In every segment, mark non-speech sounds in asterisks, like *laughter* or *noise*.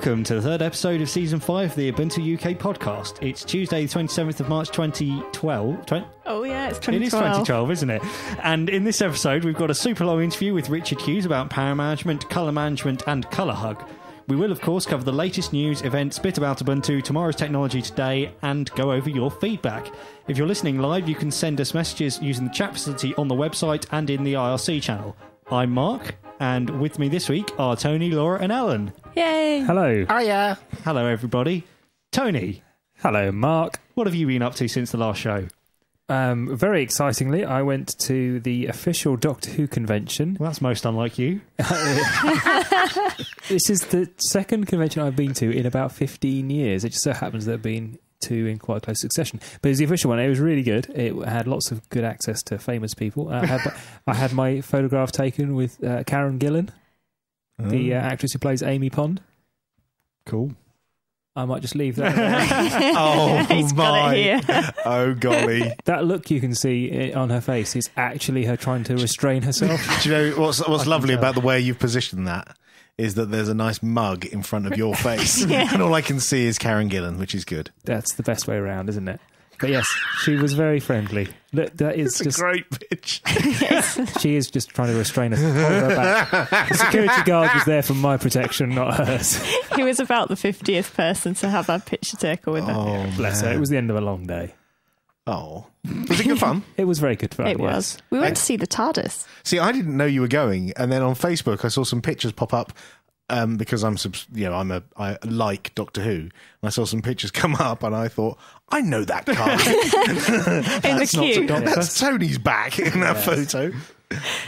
Welcome to the third episode of season five of the Ubuntu UK podcast. It's Tuesday, the 27th of March 2012. Twen- Oh yeah, it's It is 2012. 2012, isn't it? And in this episode, we've got a super long interview with Richard Hughes about power management, colour management, and ColorHug. We will, of course, cover the latest news, events, bit about Ubuntu, tomorrow's technology today, and go over your feedback. If you're listening live, you can send us messages using the chat facility on the website and in the IRC channel. I'm Mark, and with me this week are Tony, Laura, and Alan. Yay! Hello. Hiya. Hello, everybody. Tony, Hello, Mark. what have you been up to since the last show? Um, very excitingly, I went to the official Doctor Who convention. Well, that's most unlike you. *laughs* This is the second convention I've been to in about 15 years. It just so happens that I've been to in quite close succession. But it was the official one. It was really good. It had lots of good access to famous people. I had, I had my photograph taken with uh, Karen Gillan, the uh, actress who plays Amy Pond. Cool. I might just leave *laughs* that. *laughs* Oh He's got my! it here. Oh golly! *laughs* that look you can see uh, on her face is actually her trying to restrain herself. Do you know what's what's can lovely about the way you've positioned that is that there's a nice mug in front of your *laughs* face, *laughs* and all I can see is Karen Gillan, which is good. That's the best way around, isn't it? But yes, she was very friendly. Look, that is It's a just great pitch. *laughs* she is just trying to restrain us. Hold her back. The security guard was there for my protection, not hers. he was about the fiftieth person to have that picture taken with her. Oh Bless her. It was the end of a long day. Oh, was it good fun? *laughs* It was very good fun. it yes. was. We went to see the TARDIS. See, I didn't know you were going, and then on Facebook I saw some pictures pop up. Um, because I'm, you know, I'm a, I like Doctor Who, and I saw some pictures *laughs* come up, and I thought, I know that car. *laughs* in the not a queue. doctor. That's Tony's back in that photo.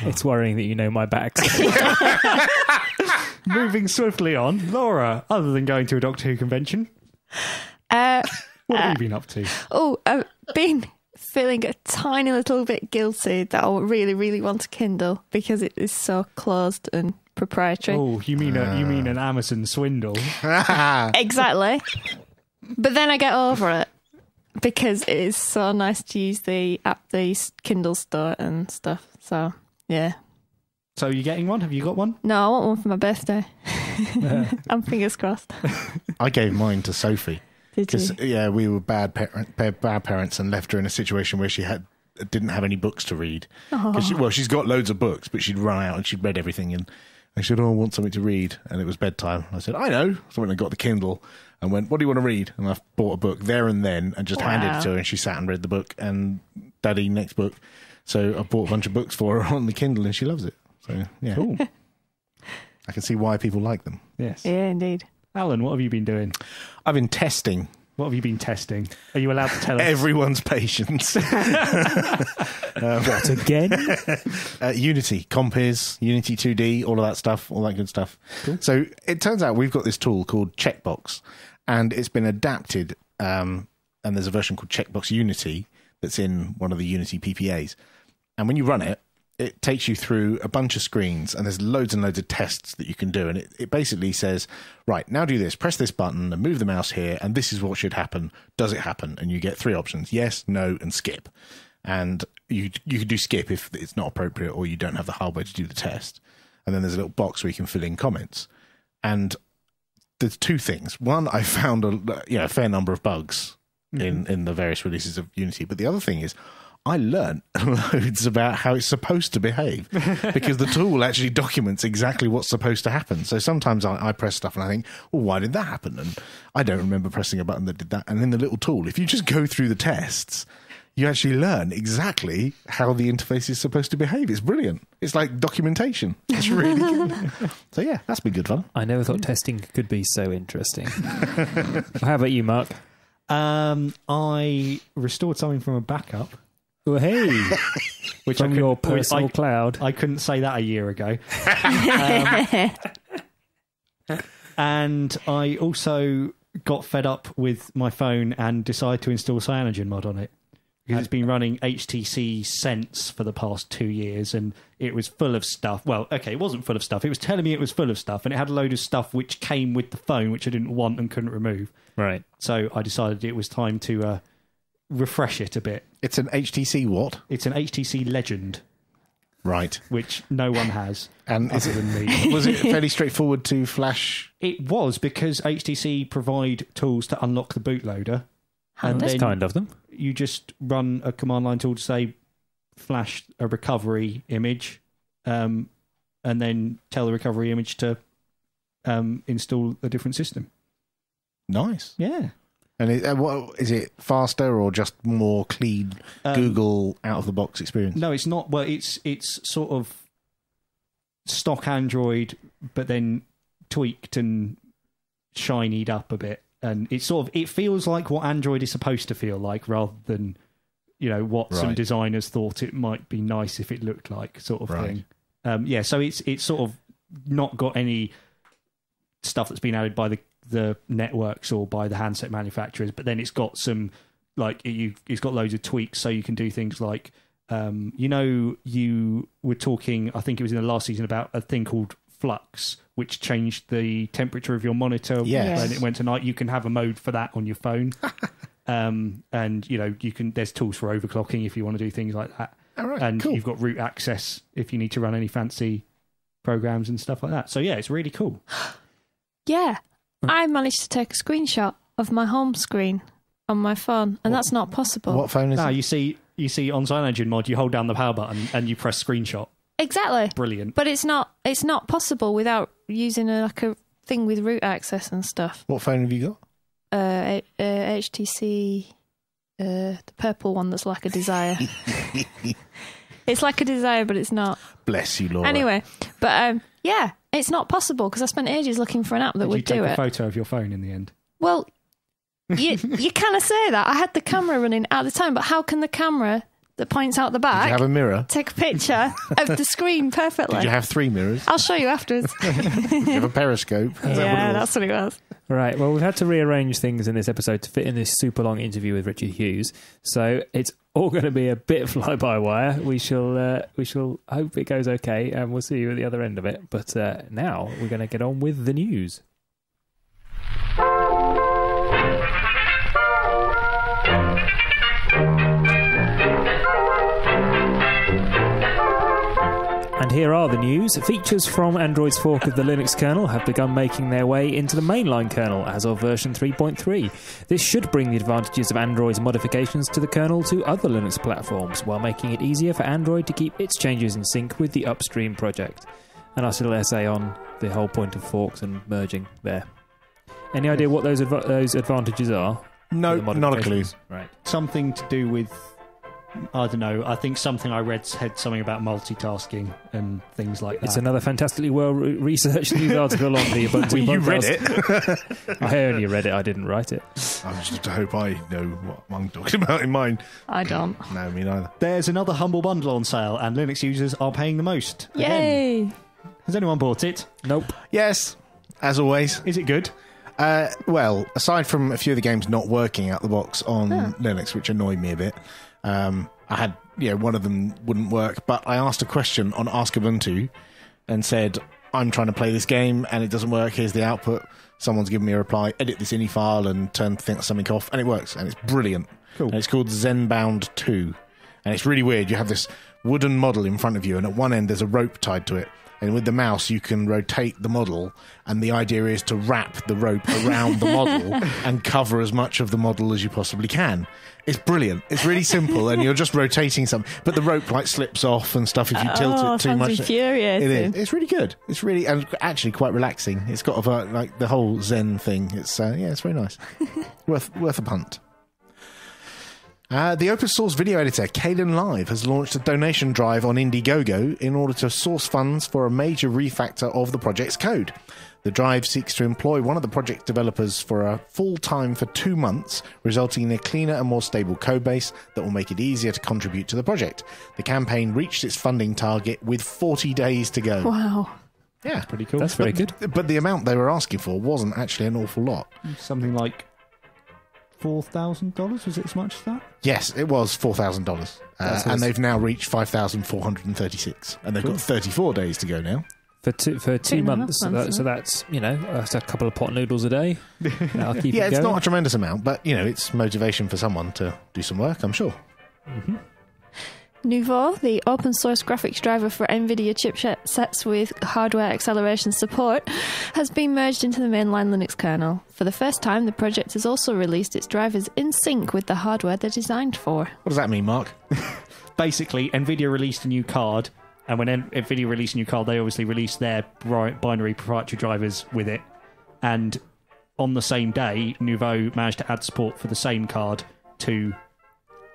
It's worrying that you know my back. Moving swiftly on, Laura, other than going to a Doctor Who convention, Uh, what have you uh, been up to? oh, I've been feeling a tiny little bit guilty that I really, really want a Kindle because it is so closed and proprietary. Oh, you mean a, you mean an ah. Amazon swindle? *laughs* Exactly. but then I get over it because it is so nice to use the app, the Kindle store and stuff. So yeah. So you getting one? Have you got one? No, I want one for my birthday. *laughs* *laughs* I'm fingers crossed. I gave mine to Sophie. Did Because yeah, we were bad parent, bad bad parents and left her in a situation where she had didn't have any books to read. 'Cause She, well, she's got loads of books, but she'd run out and she'd read everything. And I said, "Oh, I want something to read," and it was bedtime. I said, "I know." So I went and got the Kindle and went, "What do you want to read?" And I bought a book there and then and just handed it to her, and she sat and read the book. And Daddy, next book. So I bought a bunch of books for her *laughs* on the Kindle, and she loves it. So yeah, Cool. *laughs* I can see why people like them. yes. Yeah, indeed. Alan, what have you been doing? I've been testing What have you been testing? Are you allowed to tell us? everyone's patience. *laughs* what again? *laughs* uh, Unity, Compiz, Unity 2D, all of that stuff, all that good stuff. So it turns out we've got this tool called Checkbox, and it's been adapted. Um, and there's a version called Checkbox Unity that's in one of the Unity PPAs. And when you run it, it takes you through a bunch of screens, and there's loads and loads of tests that you can do. And it, it basically says, right, now do this, press this button, and move the mouse here, and this is what should happen. Does it happen? And you get three options yes, no, and skip and you you can do skip if it's not appropriate or you don't have the hardware to do the test. And then there's a little box where you can fill in comments. And there's two things. One, I found a you know, a fair number of bugs mm-hmm. in in the various releases of Unity. But the other thing is. I learned *laughs* loads about how it's supposed to behave because the tool actually documents exactly what's supposed to happen. So sometimes I, I press stuff and I think, well, why did that happen? And I don't remember pressing a button that did that. And then the little tool, if you just go through the tests, you actually learn exactly how the interface is supposed to behave. It's brilliant. It's like documentation. It's really good. *laughs* so yeah, that's been good fun. I never thought testing could be so interesting. How about you, Mark? Um, I restored something from a backup, Well, hey, *laughs* which from I your personal I, cloud. I couldn't say that a year ago. *laughs* Um, and I also got fed up with my phone and decided to install CyanogenMod on it. Because it's been running HTC Sense for the past two years and it was full of stuff. Well, okay, it wasn't full of stuff. It was telling me it was full of stuff and it had a load of stuff which came with the phone which I didn't want and couldn't remove. right. So I decided it was time to uh, refresh it a bit. It's an HTC what? It's an HTC Legend. Right. which no one has And is other it, than me. *laughs* was it *laughs* fairly straightforward to flash? It was because HTC provide tools to unlock the bootloader, and Handy. then kind of them. you just run a command line tool to say flash a recovery image, um, and then tell the recovery image to um, install a different system. Nice. Yeah. And it, uh, what, is it faster or just more clean Um, Google out of the box experience? No, it's not. Well, it's it's sort of stock Android, but then tweaked and shinied up a bit, and it's sort of it feels like what Android is supposed to feel like, rather than you know what some designers thought it might be nice if it looked like, sort of Right. thing. Um, yeah, so it's it's sort of not got any stuff that's been added by the the networks or by the handset manufacturers, but then it's got some like you it's got loads of tweaks so you can do things like um, you know you were talking I think it was in the last season about a thing called f.lux which changed the temperature of your monitor Yes. when it went to night you can have a mode for that on your phone *laughs* um, and you know you can there's tools for overclocking if you want to do things like that right, and cool. you've got root access if you need to run any fancy programs and stuff like that so yeah it's really cool *gasps* Yeah. I managed to take a screenshot of my home screen on my phone, and that's not possible. What phone is now it? you see you see on CyanogenMod mod you hold down the power button and you press screenshot Exactly. brilliant But it's not it's not possible without using a, like a thing with root access and stuff. What phone have you got? Uh, uh, HTC, uh, the purple one that's like a desire. *laughs* it's like a desire, but it's not. Bless you, Laura. Anyway, but um, yeah, it's not possible because I spent ages looking for an app that would. Did you take do a it. photo of your phone in the end Well, you *laughs* you kind of say that. I had the camera running at the time, but how can the camera that points out the Did back you have a mirror? take a picture of the screen perfectly? Did you have three mirrors? I'll show you afterwards. Did *laughs* you have a periscope? *laughs* Is that what it yeah, was? that's what it was. Right. Well, we've had to rearrange things in this episode to fit in this super long interview with Richard Hughes. So it's all going to be a bit *laughs* fly by wire. We shall uh, we shall hope it goes okay, and we'll see you at the other end of it. But uh, now we're going to get on with the news. Here are the news. Features from Android's fork of the Linux kernel have begun making their way into the mainline kernel as of version 3.3. This should bring the advantages of Android's modifications to the kernel to other Linux platforms, while making it easier for Android to keep its changes in sync with the upstream project. And our little essay on the whole point of forks and merging there. Any idea what those adv- those advantages are? No, The not a clue. Right. something to do with I don't know. I think something I read had something about multitasking and things like that. It's another fantastically well re- researched news *laughs* article on the Ubuntu *laughs* Well, you read it. *laughs* I only read it. I didn't write it. I just hope I know what I'm talking about in mine. I don't. No, me neither. There's another humble bundle on sale, and Linux users are paying the most. Again. Yay! Has anyone bought it? Nope. Yes, as always. Is it good? Uh, well, aside from a few of the games not working out the box on Linux, which annoyed me a bit, um, I had yeah one of them wouldn't work. But I asked a question on Ask Ubuntu and said, "I'm trying to play this game and it doesn't work. Here's the output." Someone's given me a reply. Edit this ini file and turn something off, and it works, and it's brilliant. Cool. And it's called Zenbound Two, and it's really weird. You have this wooden model in front of you, and at one end there's a rope tied to it. And with the mouse, you can rotate the model, and the idea is to wrap the rope around the model *laughs* and cover as much of the model as you possibly can. It's brilliant. It's really simple, and you're just rotating something, but the rope like slips off and stuff if you tilt oh, it too much. It is. It's really good. It's really and actually quite relaxing. It's got a like the whole Zen thing. It's uh, yeah, it's very nice. *laughs* worth worth a punt. Uh, the open source video editor Kdenlive has launched a donation drive on Indiegogo in order to source funds for a major refactor of the project's code. The drive seeks to employ one of the project developers for a full time for two months, resulting in a cleaner and more stable code base that will make it easier to contribute to the project. The campaign reached its funding target with 40 days to go. Wow. Yeah, Pretty cool. That's very good. but the amount they were asking for wasn't actually an awful lot. something like four thousand dollars. Was it as much as that? Yes, it was four thousand dollars, uh, That's and they've now reached five thousand four hundred and thirty-six, and they've got thirty-four days to go now. For two, for two and a half months, so, months, that, so that's you know that's a couple of pot noodles a day. *laughs* Keep yeah, it it's not a tremendous amount, but you know, it's motivation for someone to do some work. I'm sure. Mm-hmm. Nouveau, the open source graphics driver for NVIDIA chipsets with hardware acceleration support, has been merged into the mainline Linux kernel. For the first time, the project has also released its drivers in sync with the hardware they're designed for. What does that mean, Mark? *laughs* Basically, Nvidia released a new card, and when Nvidia released a new card, they obviously released their binary proprietary drivers with it. And on the same day, Nouveau managed to add support for the same card to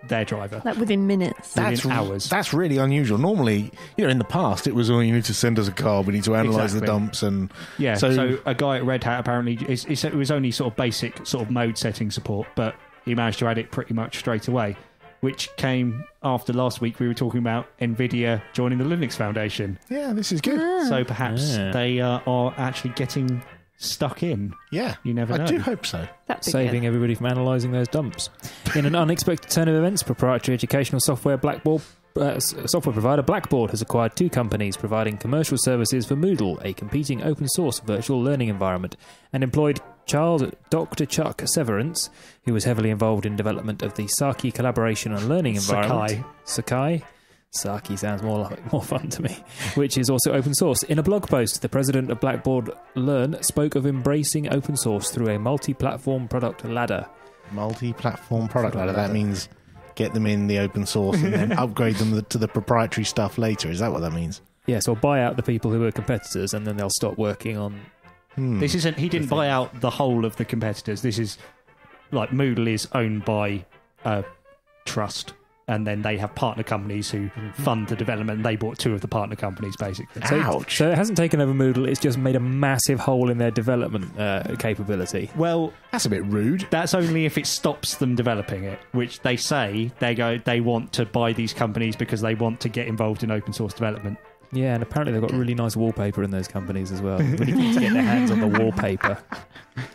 their driver. Like within minutes. Within hours. That's really unusual. Normally, you know, in the past, it was, oh, you need to send us a card, we need to analyze the dumps, and Yeah, so, So- a guy at Red Hat apparently it's, it's, it was only sort of basic sort of mode setting support, but he managed to add it pretty much straight away, which came after last week we were talking about Nvidia joining the Linux Foundation. yeah, this is good. So perhaps Yeah. they uh, are actually getting stuck in. Yeah, You never I know. I do hope so. That'd saving good. everybody from analysing those dumps. In an unexpected turn of events, proprietary educational software Blackboard. Uh, software provider Blackboard has acquired two companies providing commercial services for Moodle, a competing open source virtual learning environment, and employed child Dr. Chuck Severance, who was heavily involved in development of the Saki collaboration and learning environment. Sakai. Saki sounds more like more fun to me, which is also open source. In a blog post, the president of Blackboard Learn spoke of embracing open source through a multi-platform product ladder. Multi-platform product ladder. That means get them in the open source and then *laughs* upgrade them to the proprietary stuff later. Is that what that means? Yes, or buy out the people who are competitors, and then they'll stop working on. Hmm. This isn't. He didn't buy out the whole of the competitors. This is like Moodle is owned by a trust, and then they have partner companies who fund the development. They bought two of the partner companies, basically. So, Ouch. so it hasn't taken over Moodle; it's just made a massive hole in their development uh, capability. Well, That's a bit rude. that's only if it stops them developing it, which they say they go they want to buy these companies because they want to get involved in open source development. Yeah, and apparently they've got really nice wallpaper in those companies as well. Really keen to get their hands on the *laughs* wallpaper.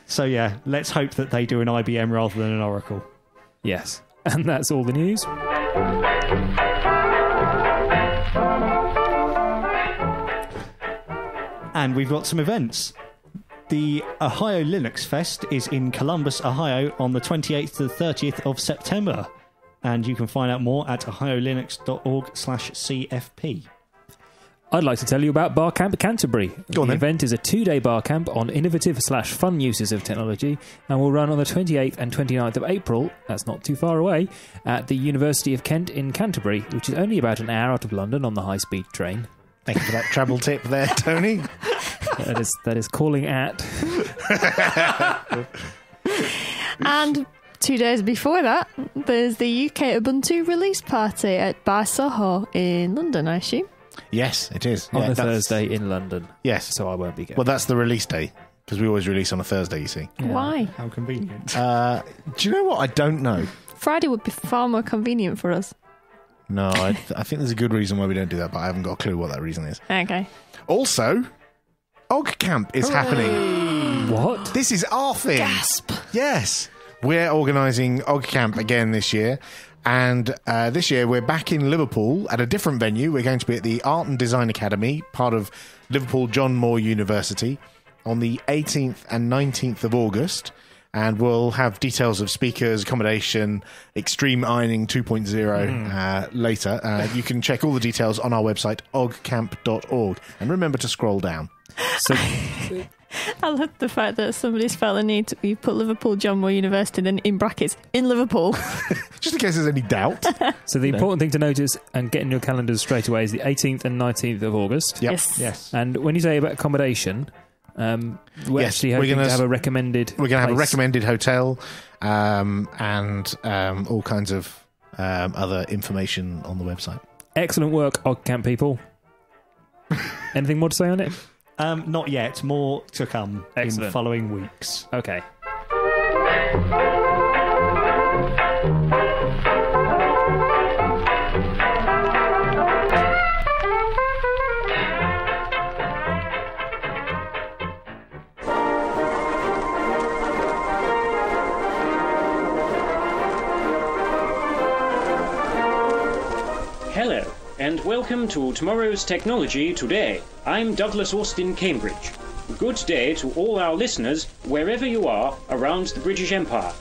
So yeah, let's hope that they do an IBM rather than an Oracle. Yes, and that's all the news. And we've got some events. The Ohio Linux Fest is in Columbus, Ohio on the 28th to the 30th of September. And you can find out more at ohiolinux.org slash CFP. I'd like to tell you about Barcamp Canterbury. Go on the then. event is a two-day barcamp on innovative slash fun uses of technology and will run on the 28th and 29th of April, that's not too far away, at the University of Kent in Canterbury, which is only about an hour out of London on the high-speed train. Thank you for that travel tip there, *laughs* Tony. That is, that is calling at... *laughs* And two days before that, there's the UK Ubuntu release party at Bar Soho in London, I assume. Yes, it is. on Yeah, the that's- Thursday in London, Yes. so I won't be going. Well, that's the release day because we always release on a Thursday. You see. Why? How convenient. Uh, do you know what? I don't know. Friday would be far more convenient for us. No, I, I think there's a good reason why we don't do that, but I haven't got a clue what that reason is. Okay. Also, OggCamp is happening. what? This is our thing. Gasp! Yes. We're organising OggCamp again this year. And uh, this year we're back in Liverpool at a different venue. We're going to be at the Art and Design Academy, part of Liverpool John Moore University, on the 18th and 19th of August. And we'll have details of speakers, accommodation, extreme ironing 2.0 uh, later. Uh, you can check all the details on our website, oggcamp.org. And remember to scroll down. So, *laughs* I love the fact that somebody's felt the need to you put Liverpool John Moore University then in brackets in Liverpool. *laughs* *laughs* Just in case there's any doubt. so the important thing to notice and get in your calendars straight away is the 18th and 19th of August. Yep. Yes. yes. And when you say about accommodation, um, we're Yes, actually we're hoping gonna to have s- a recommended. We're going to have a place. recommended hotel um, and um, all kinds of um, other information on the website. Excellent work, OggCamp people. *laughs* Anything more to say on it? Um, not yet. More to come in Excellent. following weeks. Okay. Welcome to Tomorrow's Technology Today. I'm Douglas Austin, Cambridge. Good day to all our listeners, wherever you are around the British Empire.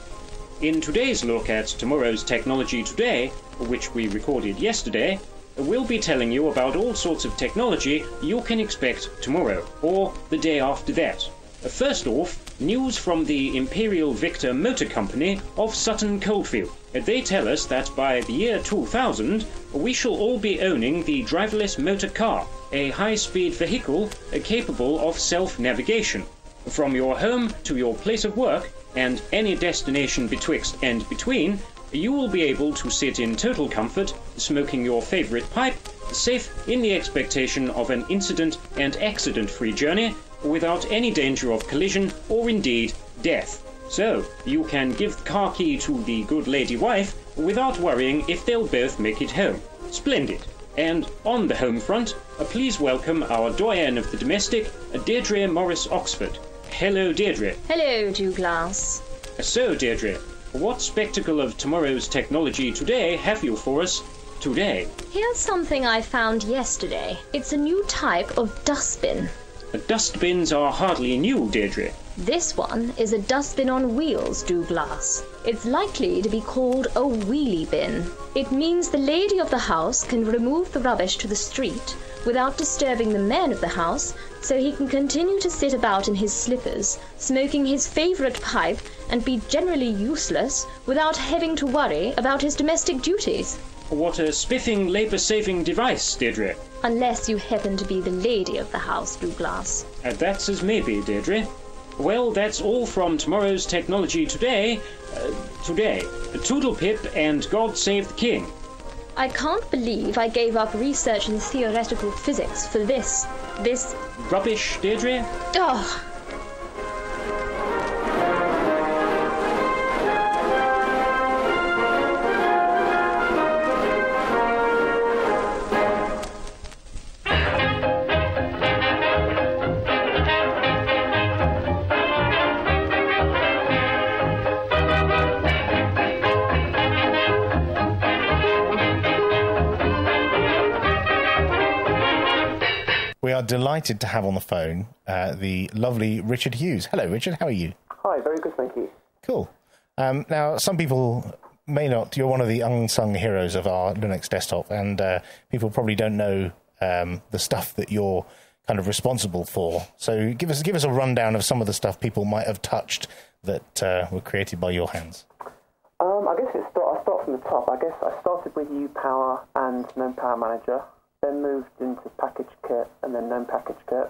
In today's look at tomorrow's technology today, which we recorded yesterday, we'll be telling you about all sorts of technology you can expect tomorrow or the day after that. First off, news from the Imperial Victor Motor Company of Sutton Coldfield. They tell us that by the year 2000, we shall all be owning the driverless motor car, a high speed vehicle capable of self navigation. From your home to your place of work, and any destination betwixt and between, you will be able to sit in total comfort, smoking your favorite pipe, safe in the expectation of an incident and accident free journey without any danger of collision or indeed death. So, you can give the car key to the good lady wife without worrying if they'll both make it home. Splendid. And on the home front, uh, please welcome our doyen of the domestic, uh, Deirdre Morris Oxford. Hello, Deirdre. Hello, Douglas. So, Deirdre, what spectacle of tomorrow's technology today have you for us today? Here's something I found yesterday. It's a new type of dustbin. The dustbins are hardly new, Deirdre. This one is a dustbin on wheels, Douglas. It's likely to be called a wheelie bin. It means the lady of the house can remove the rubbish to the street without disturbing the man of the house, so he can continue to sit about in his slippers, smoking his favourite pipe, and be generally useless without having to worry about his domestic duties. What a spiffing labour saving device, Deirdre. Unless you happen to be the lady of the house, Douglas. Uh, that's as maybe, Deirdre. Well, that's all from tomorrow's technology today. Uh, today. Toodle Pip and God Save the King. I can't believe I gave up research in theoretical physics for this. This. Rubbish, Deirdre? Oh, delighted to have on the phone uh, the lovely Richard Hughes. Hello, Richard. How are you? Hi, very good, thank you. Cool. Um, now, some people may not. You're one of the unsung heroes of our Linux desktop, and uh, people probably don't know um, the stuff that you're kind of responsible for. So, give us give us a rundown of some of the stuff people might have touched that uh, were created by your hands. Um, I guess it start, I start from the top. I guess I started with UPower and GNOME Power Manager, then moved into Package Kit and then GNOME PackageKit,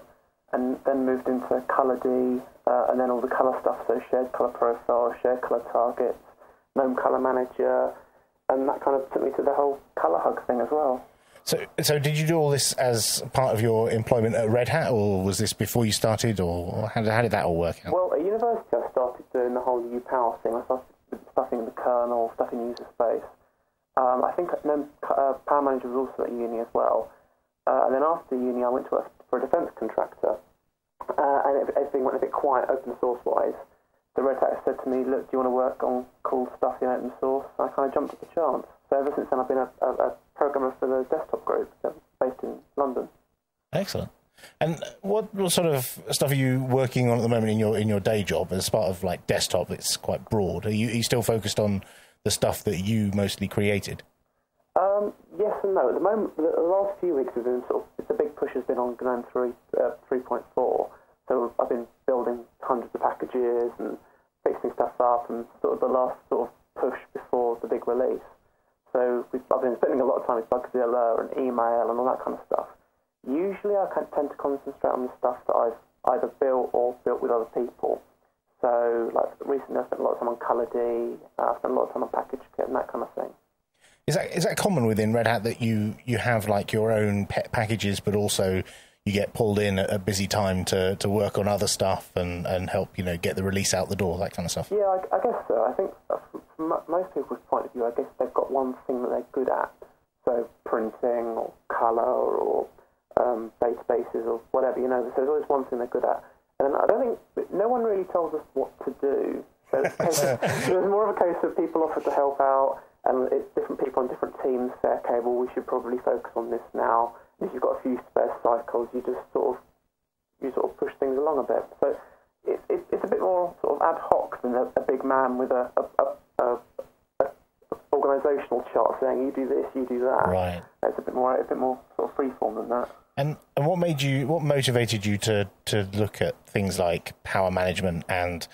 and then moved into ColorD uh, and then all the color stuff, so shared color profile, shared color targets, GNOME Color Manager, and that kind of took me to the whole ColorHug thing as well. So, so did you do all this as part of your employment at Red Hat, or was this before you started, or how did, how did that all work out? Well, at university, I started doing the whole UPower thing. I started stuffing in the kernel, stuffing user space. Um, I think GNOME uh, Power Manager was also at uni as well. Uh, and then after uni, I went to work for a defence contractor. Uh, and it, everything went a bit quiet open source wise. The Red Hat said to me, Look, do you want to work on cool stuff in open source? I kind of jumped at the chance. So ever since then, I've been a, a, a programmer for the desktop group based in London. Excellent. And what, what sort of stuff are you working on at the moment in your in your day job as part of like desktop? It's quite broad. Are you, are you still focused on the stuff that you mostly created? Um, yes and no. At the moment, the, last few weeks have been sort of the big push has been on GNOME 3, uh, 3.4. So I've been building hundreds of packages and fixing stuff up, and sort of the last sort of push before the big release. So we've, I've been spending a lot of time with Bugzilla and email and all that kind of stuff. Usually, I tend to concentrate on the stuff that I've either built or built with other people. So, like recently, I spent a lot of time on ColorD. Uh, I spent a lot of time on Package Kit and that kind of thing. Is that is that common within Red Hat that you you have like your own pet packages, but also you get pulled in at a busy time to, to work on other stuff and, and help you know get the release out the door, that kind of stuff. Yeah, I, I guess so. I think uh, from most people's point of view, I guess they've got one thing that they're good at. So printing or colour or um, databases or whatever, you know. So there's always one thing they're good at. And I don't think no one really tells us what to do. So it's, *laughs* more of a case of people offer to help out, and it's different people on different teams say, okay, well, we should probably focus on this now. And if you've got a few spare cycles, you just sort of you sort of push things along a bit. So it, it, it's a bit more sort of ad hoc than a, a big man with a a, a organisational chart saying you do this, you do that. Right. It's a bit more a bit more sort of freeform than that. And and what made you? What motivated you to to look at things like power management and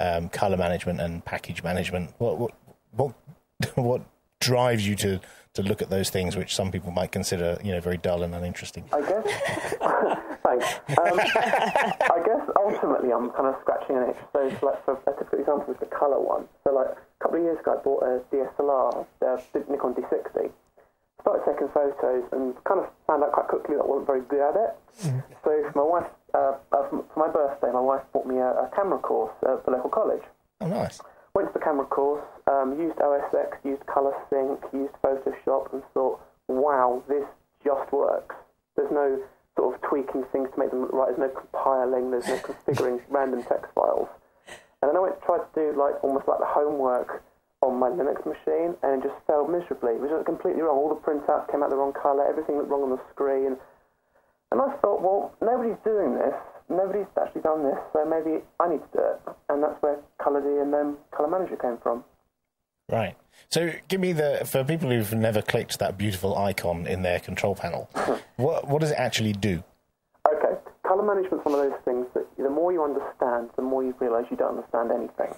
um, color management and package management? What what what *laughs* what drives you to to look at those things, which some people might consider you know very dull and uninteresting? I guess. *laughs* thanks. Um, I guess ultimately I'm kind of scratching an itch. So, like for a typical example is the colour one. So, like a couple of years ago, I bought a DSLR, the Nikon D60. Started taking photos and kind of found out quite quickly that I wasn't very good at it. So, for my wife, uh, uh, for my birthday, my wife bought me a, a camera course at the local college. Oh, nice. Went to the camera course, um, used OSX, used Colour Sync, used Photoshop, and thought, wow, this just works. There's no sort of tweaking things to make them look right. There's no compiling. There's no configuring *laughs* random text files. And then I went to try to do like almost like the homework on my Linux machine, and it just failed miserably. It was just completely wrong. All the printouts came out the wrong colour. Everything looked wrong on the screen. And I thought, well, nobody's doing this. Nobody's actually done this, so maybe I need to do it. And that's where ColorD and then Colour Manager came from. Right. So, give me the for people who've never clicked that beautiful icon in their control panel. what what does it actually do? Okay, colour management's one of those things that the more you understand, the more you realise you don't understand anything.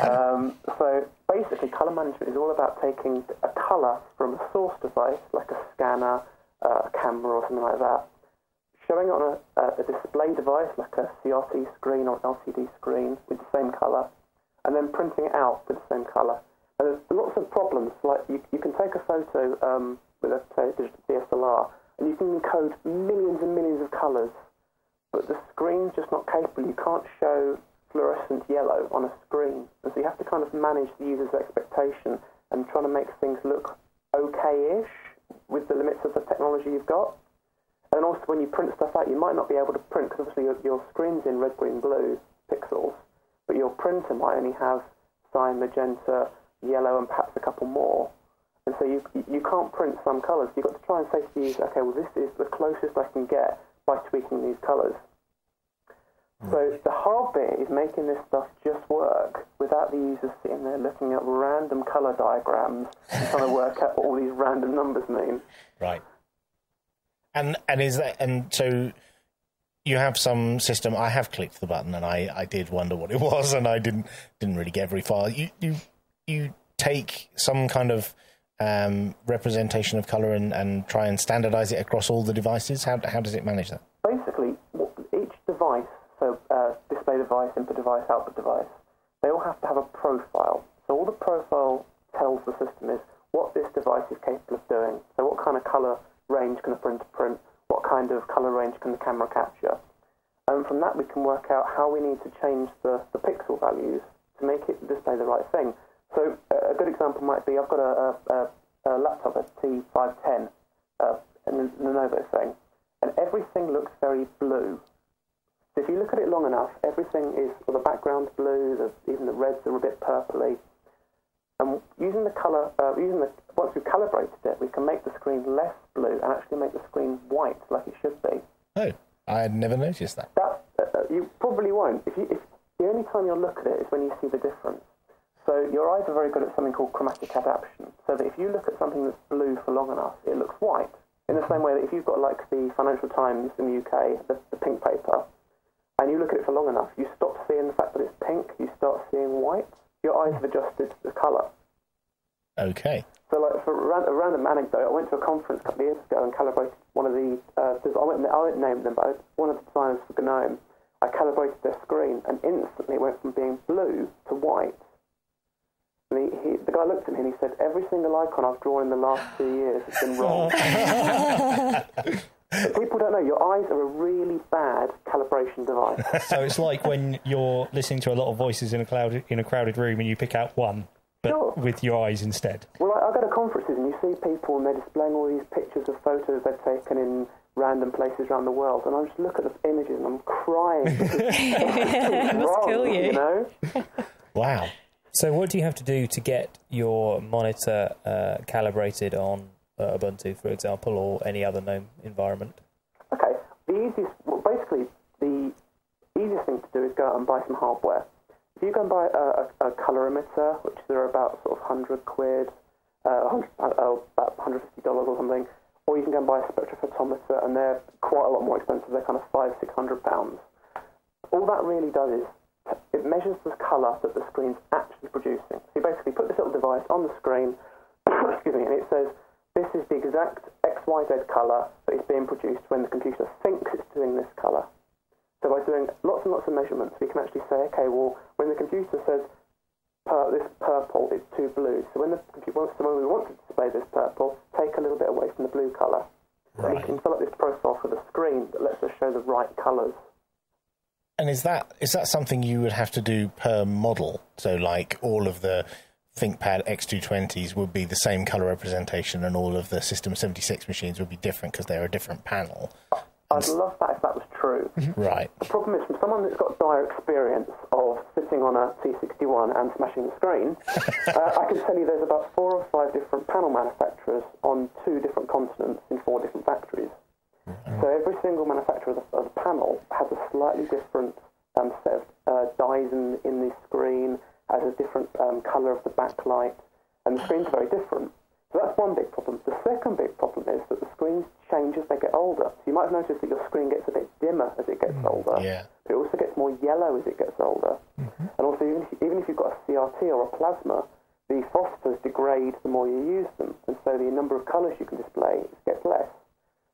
*laughs* um, so basically, colour management is all about taking a colour from a source device, like a scanner, uh, a camera, or something like that, showing it on a, a display device, like a CRT screen or LCD screen, with the same colour, and then printing it out with the same colour. There's lots of problems. Like you, you can take a photo um, with a digital DSLR, and you can encode millions and millions of colours, but the screen's just not capable. You can't show fluorescent yellow on a screen, and so you have to kind of manage the user's expectation and trying to make things look okay-ish with the limits of the technology you've got. And also, when you print stuff out, you might not be able to print because obviously your, your screen's in red, green, blue pixels, but your printer might only have cyan, magenta, yellow, and perhaps a couple more. And so you you can't print some colours. You've got to try and say to the user, okay, well this is the closest I can get by tweaking these colours. So the hard bit is making this stuff just work without the user sitting there looking at random colour diagrams and trying to work out what all these random numbers mean. Right. And and is that and so you have some system. I have clicked the button and I, I did wonder what it *laughs* was and I didn't didn't really get very far. You you you take some kind of um, representation of color and, and try and standardize it across all the devices. How how does it manage that? Basically, each device, so uh, display device, input device, output device, they all have to have a profile. So all the profile tells the system is what this device is capable of doing. So what kind of color range can the printer print? What kind of color range can the camera capture? And from that, we can work out how we need to change the, the pixel values to make it display the right thing. So uh, a good example might be I've got a, a, a, a laptop, a T510, uh, an Lenovo thing, and everything looks very blue. So if you look at it long enough, everything is, well, the background's blue, the, even the reds are a bit purpley. And using the color, uh, using the once we've calibrated it, we can make the screen less blue and actually make the screen white like it should be. Oh, I had never noticed that. That uh, you probably won't. If you, if the only time you'll look at it is when you see the difference. So your eyes are very good at something called chromatic adaptation. So that if you look at something that's blue for long enough, it looks white. In the same way that if you've got like the Financial Times in the UK, the, the pink paper, and you look at it for long enough, you stop seeing the fact that it's pink. You start seeing white. Your eyes have adjusted to the colour. Okay. So, like for a ran- a random anecdote, I went to a conference a couple of years ago and calibrated one of the. Uh, I won't, I won't name them, but one of the designers for GNOME. I calibrated their screen, and instantly it went from being blue to white. And he, he, the guy looked at me and he said, "Every single icon I've drawn in the last two years has been wrong." *laughs* People don't know your eyes are a really bad calibration device. So it's like when you're listening to a lot of voices in a cloud in a crowded room and you pick out one, but Sure. with your eyes instead. Well, I, I go to conferences and you see people and they're displaying all these pictures of photos they've taken in random places around the world, and I just look at the images and I'm crying. *laughs* *laughs* it must kill you. You know? Wow. So, what do you have to do to get your monitor uh, calibrated on uh, Ubuntu, for example, or any other GNOME environment? Okay, the easiest, well, basically, the easiest thing to do is go out and buy some hardware. if you go and buy a, a, a colorimeter, which are about sort of 100 quid, uh, 100, uh, about $150 or something, or you can go and buy a spectrophotometer, and they're quite a lot more expensive. They're kind of five, six hundred pounds. All that really does is it measures the colour that the screen's actually producing. So you basically put this little device on the screen, *coughs* excuse me, and it says this is the exact XYZ colour that is being produced when the computer thinks it's doing this colour. So by doing lots and lots of measurements, we can actually say, okay, well, when the computer says per, this purple is too blue, so when the computer wants, when we want to display this purple, take a little bit away from the blue colour. And we can fill up this profile for the screen that lets us show the right colours. And is that is that something you would have to do per model? So, like all of the ThinkPad X220s would be the same color representation, and all of the System 76 machines would be different because they're a different panel. I'd love that if that was true. Right. The problem is, from someone that's got dire experience of sitting on a T61 and smashing the screen, *laughs* uh, I can tell you there's about four or five different panel manufacturers on two different continents in four different factories. So every single manufacturer of the, of the panel has a slightly different um, set of uh, dyes in, in the screen, has a different um, colour of the backlight, and the screens are very different. So that's one big problem. The second big problem is that the screens change as they get older. So you might have noticed that your screen gets a bit dimmer as it gets older. Yeah. But it also gets more yellow as it gets older. And also, even if, even if you've got a CRT or a plasma, the phosphors degrade the more you use them. And so the number of colours you can display gets less.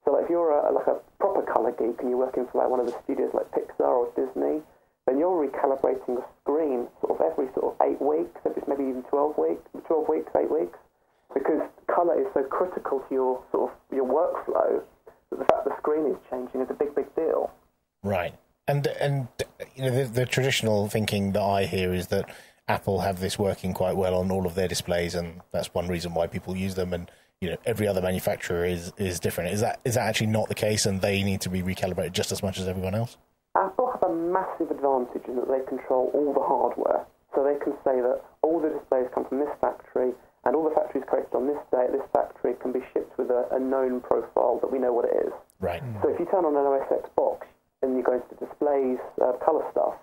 So like if you're a, like a proper colour geek and you're working for like one of the studios like Pixar or Disney, then you're recalibrating the screen sort of every sort of eight weeks, maybe even 12 weeks, 12 weeks, eight weeks, because colour is so critical to your sort of your workflow that the fact the screen is changing is a big, big deal. Right. And and you know the, the traditional thinking that I hear is that Apple have this working quite well on all of their displays, and that's one reason why people use them. And you know every other manufacturer is is different. Is that is that actually not the case, and they need to be recalibrated just as much as everyone else? Apple have a massive advantage in that they control all the hardware. So they can say that all the displays come from this factory, and all the factories created on this day at this factory can be shipped with a, a known profile that we know what it is. Right. So if you turn on an OS X box and you go into the displays, uh, color stuff,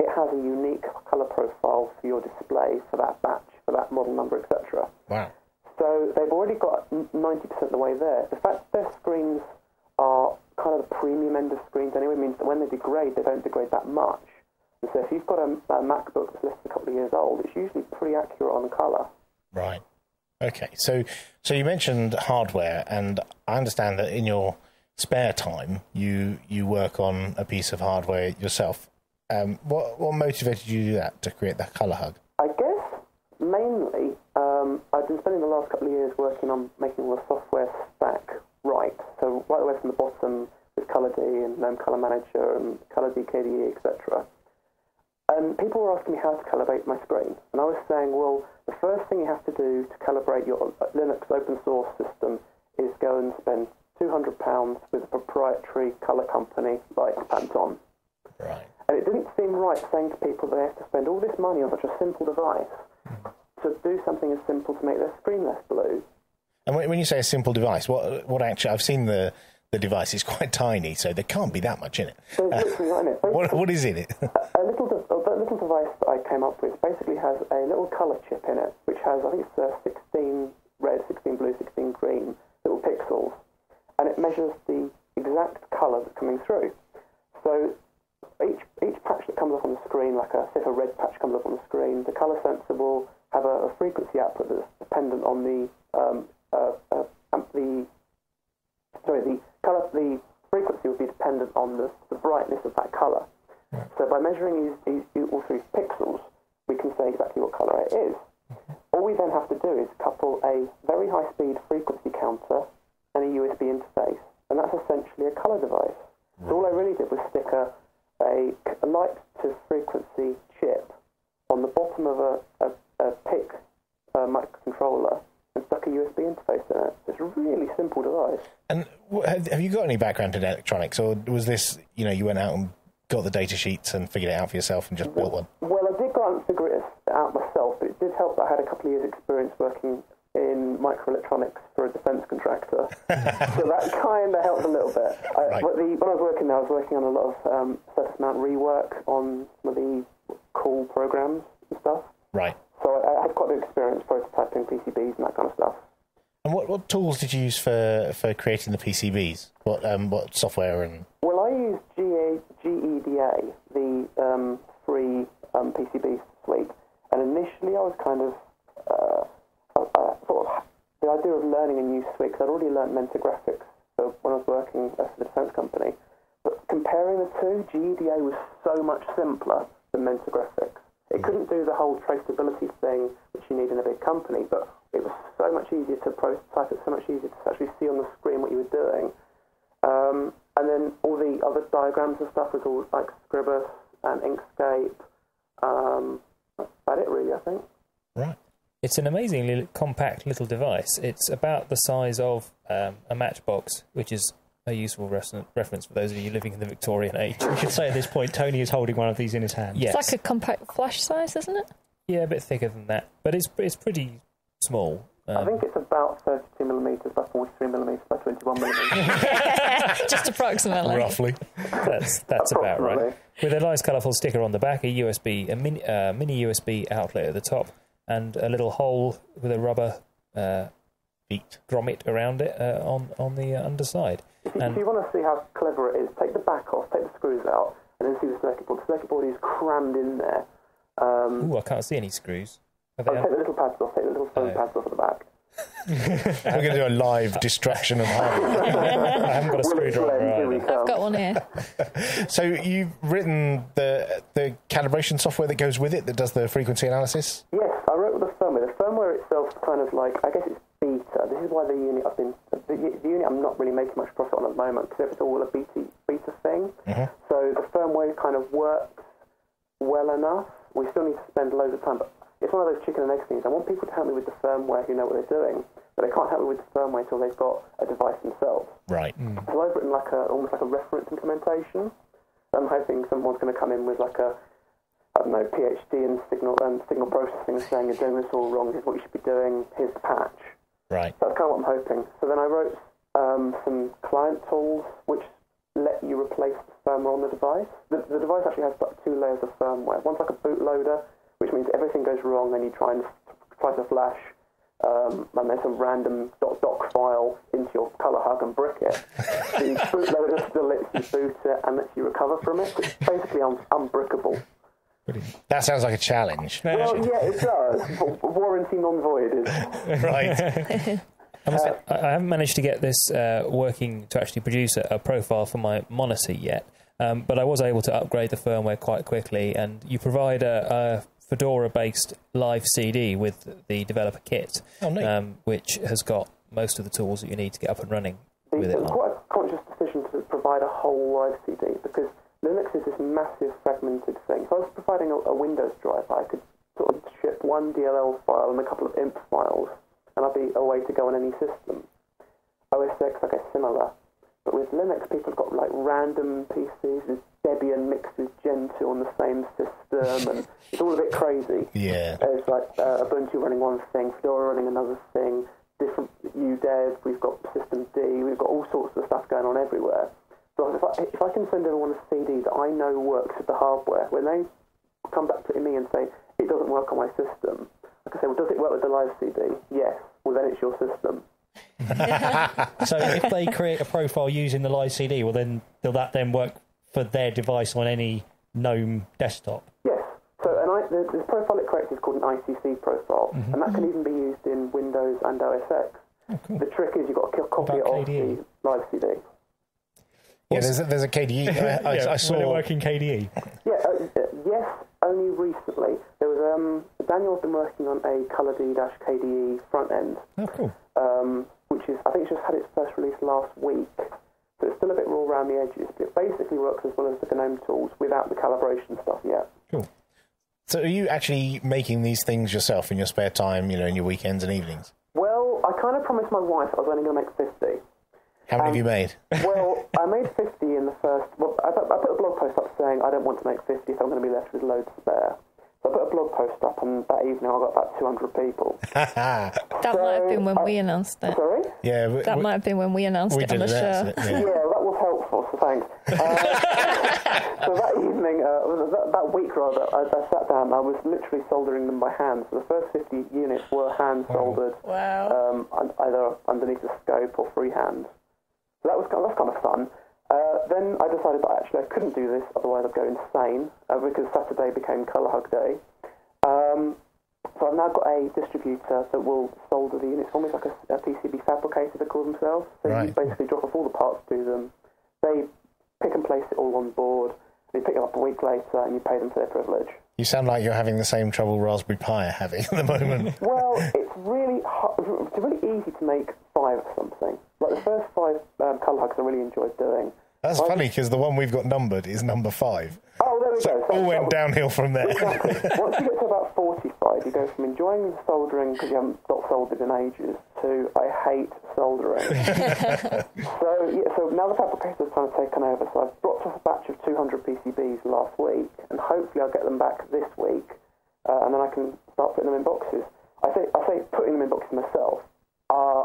it has a unique color profile for your display for that batch, for that model number, etc. Wow. So they've already got 90% of the way there. The fact that their screens are kind of the premium end of screens anyway means that when they degrade, they don't degrade that much. And so if you've got a, a MacBook that's less than a couple of years old, it's usually pretty accurate on colour. Right. Okay. So so you mentioned hardware, and I understand that in your spare time you you work on a piece of hardware yourself. Um, what what motivated you to do that to create the ColorHug? I guess mainly um, I've been spending the last couple of years working on making all the software stack right. So right away from the bottom with ColorD and GNOME Color Manager and ColorD KDE, etc. And people were asking me how to calibrate my screen, and I was saying, well, the first thing you have to do to calibrate your Linux open source system is go and spend £200 with a proprietary color company like Pantone. Right. And it didn't seem right saying to people they have to spend all this money on such a simple device hmm. To do something as simple to make their screen less blue. And when when you say a simple device, what what actually? I've seen the the device. It's quite *laughs* tiny, so there can't be that much in it. So it's literally not in it. *laughs* What what is in it? *laughs* a little de- a little device that I came up with basically has a little colour chip in it, which has I think it's uh, 16 red, 16 blue, 16 green little pixels, and it measures the exact colour that's coming through. So each each patch that comes up on the screen, like a if a red patch comes up on the screen, the colour sensible will have a, a frequency output that's dependent on the um, uh, uh, amp- the sorry the colour the frequency will be dependent on the, the brightness of that colour. So by measuring these, these all three pixels, we can say exactly what colour it is. All we then have to do is couple a very high-speed frequency counter and a USB interface, and that's essentially a colour device. So all I really did was stick a, a, a light to frequency chip on the bottom of a, a, a PIC uh, microcontroller and stuck a USB interface in it. It's a really simple device. And have have you got any background in electronics, or was this you know you went out and got the data sheets and figured it out for yourself and just built one? Well, I did go out and figure it out myself, but it did help that I had a couple of years' experience working in microelectronics for a defence contractor. *laughs* so that kind of helped a little bit. I, Right. but the, when I was working there, I was working on a lot of um, surface mount rework on some of the cool programs and stuff. Right. So I, I had quite a bit of experience prototyping PCBs and that kind of stuff. And what, what tools did you use for, for creating the PCBs? What um, what software and Well, I used GA, GEDA, the um, free um, PCB suite, and initially I was kind of uh, uh, uh, sort of the idea of learning a new suite because I'd already learned Mentor Graphics so when I was working for the defence company. But comparing the two, GEDA was so much simpler than Mentor Graphics. It couldn't do the whole traceability thing which you need in a big company, but it was so much easier to prototype it, so much easier to actually see on the screen what you were doing. Um, and then all the other diagrams and stuff was all like Scribus and Inkscape. Um, that's about it, really, I think. right? It's an amazingly compact little device. It's about the size of um, a matchbox, which is a useful res- reference for those of you living in the Victorian age. We should say at this point, Tony is holding one of these in his hand. Yes. It's like a compact flash size, isn't it? yeah, a bit thicker than that, but it's it's pretty small. I Um, think it's about 32 millimetres by 43 millimetres by 21 millimetres. *laughs* Just approximately. Roughly. that's that's about right. Approximately. With a nice colourful sticker on the back, a USB, a mini, uh, mini USB outlet at the top, and a little hole with a rubber uh, Feet. grommet around it uh, on on the uh, underside. If you, And- if you want to see how clever it is, take the back off, take the screws out, and then see the circuit board. The circuit board is crammed in there. Um, Ooh, I can't see any screws. Are oh, take the little pads off, take the little phone Oh. pads off at the back. We're going to do a live distraction of Harvey. *laughs* I haven't got a screwdriver. blend? Here we either. come. I've got one here. *laughs* so you've written the the calibration software that goes with it that does the frequency analysis. Yes, I wrote the firmware. The firmware itself is kind of like, I guess it's beta. This is why the unit I've been, the, the unit I'm not really making much profit on at the moment because it's all a beta, beta thing. So the firmware kind of works well enough. We still need to spend loads of time, but it's one of those chicken and egg things. I want people to help me with the firmware who know what they're doing, but they can't help me with the firmware until they've got a device themselves. Right. So I've written like a almost like a reference implementation. I'm hoping someone's going to come in with like a I don't know PhD in signal um, signal processing, and saying you're doing this all wrong. Here's what you should be doing. Here's the patch. Right. That's kind of what I'm hoping. So then I wrote um, some client tools which let you replace the firmware on the device. The, the device actually has two layers of firmware. One's like a bootloader, which means everything goes wrong and you try and try to flash um, and some random dot .doc file into your ColorHug and brick it. the bootloader still lets you boot it and lets you recover from it. It's basically un- unbrickable. That sounds like a challenge. Well, yeah, it does. *laughs* warranty non-voided. *laughs* right. *laughs* I, must I haven't managed to get this uh, working to actually produce a, a profile for my monitor yet, um, but I was able to upgrade the firmware quite quickly. And you provide a, a Fedora-based live CD with the developer kit, Oh, neat. um, which has got most of the tools that you need to get up and running It with it was on. quite a conscious decision to provide a whole live CD because Linux is this massive fragmented thing. If I was providing a, a Windows driver, I could sort of ship one DLL file and a couple of INF files, and I'd be a way to go on any system. OS X, I guess, similar. But with Linux, people have got like random PCs with Debian mixed with Gentoo on the same system, and *laughs* it's all a bit crazy. Yeah. There's like uh, Ubuntu running one thing, Fedora running another thing, different UDEV, we've got System D, we've got all sorts of stuff going on everywhere. If I, if I can send everyone a CD that I know works with the hardware, when they come back to me and say, it doesn't work on my system, I can say, well, does it work with the live CD? Yes. Well, then it's your system. *laughs* So if they create a profile using the live CD, well then will that then work for their device on any GNOME desktop? Yes. So an I, the, the profile it creates is called an ICC profile, mm-hmm. and that can even be used in Windows and OS X. Oh, the trick is you've got to copy it off KDE? the live CD. Yeah, there's a, there's a KDE. *laughs* I, I, I will it saw. work in KDE? Yeah, uh, uh, yes, only recently. There was um, Daniel's been working on a ColorD-KDE front end, Oh, cool. um, which is I think it's just had its first release last week. So it's still a bit raw around the edges. But it basically works as well as the GNOME tools without the calibration stuff yet. Cool. So are you actually making these things yourself in your spare time, you know, in your weekends and evenings? Well, I kind of promised my wife I was only going to make 50. How many have you made? *laughs* Well, I made 50 in the first. Well, I, put- I put a blog post up saying I don't want to make 50, so I'm going to be left with loads spare. So I put a blog post up, and that evening I got about 200 people. *laughs* That might have been when we announced it. Sorry? yeah, we, That we, might have been when we announced we it on did the that. show. Yeah. Yeah, that was helpful, so thanks. Uh, *laughs* so that evening, uh, that, that week rather, I, I sat down. I was literally soldering them by hand. So the first 50 units were hand soldered, Wow. um, either underneath the scope or freehand. So that was kind of, that's kind of fun. Uh, then I decided that actually I couldn't do this, otherwise I'd go insane, uh, because Saturday became ColorHug Day. Um, so I've now got a distributor that will solder the units, almost like a, a PCB fabricator, they call themselves. So you basically drop off all the parts to them, they pick and place it all on board, you pick it up a week later and you pay them for their privilege. You sound like you're having the same trouble Raspberry Pi are having *laughs* at the moment. Well, it's really hard, it's really easy to make five of something. Like the first five um, ColorHugs I really enjoyed doing. That's Why- funny because the one we've got numbered is number five. Oh, there we So go. So all went downhill from there. Exactly. *laughs* Once you get to about 45, you go from enjoying soldering because you haven't not soldered in ages to I hate soldering. *laughs* so, yeah, so now the fabricator's kind of taken over. So I've dropped off a batch of 200 PCBs last week, and hopefully I'll get them back this week, uh, and then I can start putting them in boxes. I say, I say putting them in boxes myself.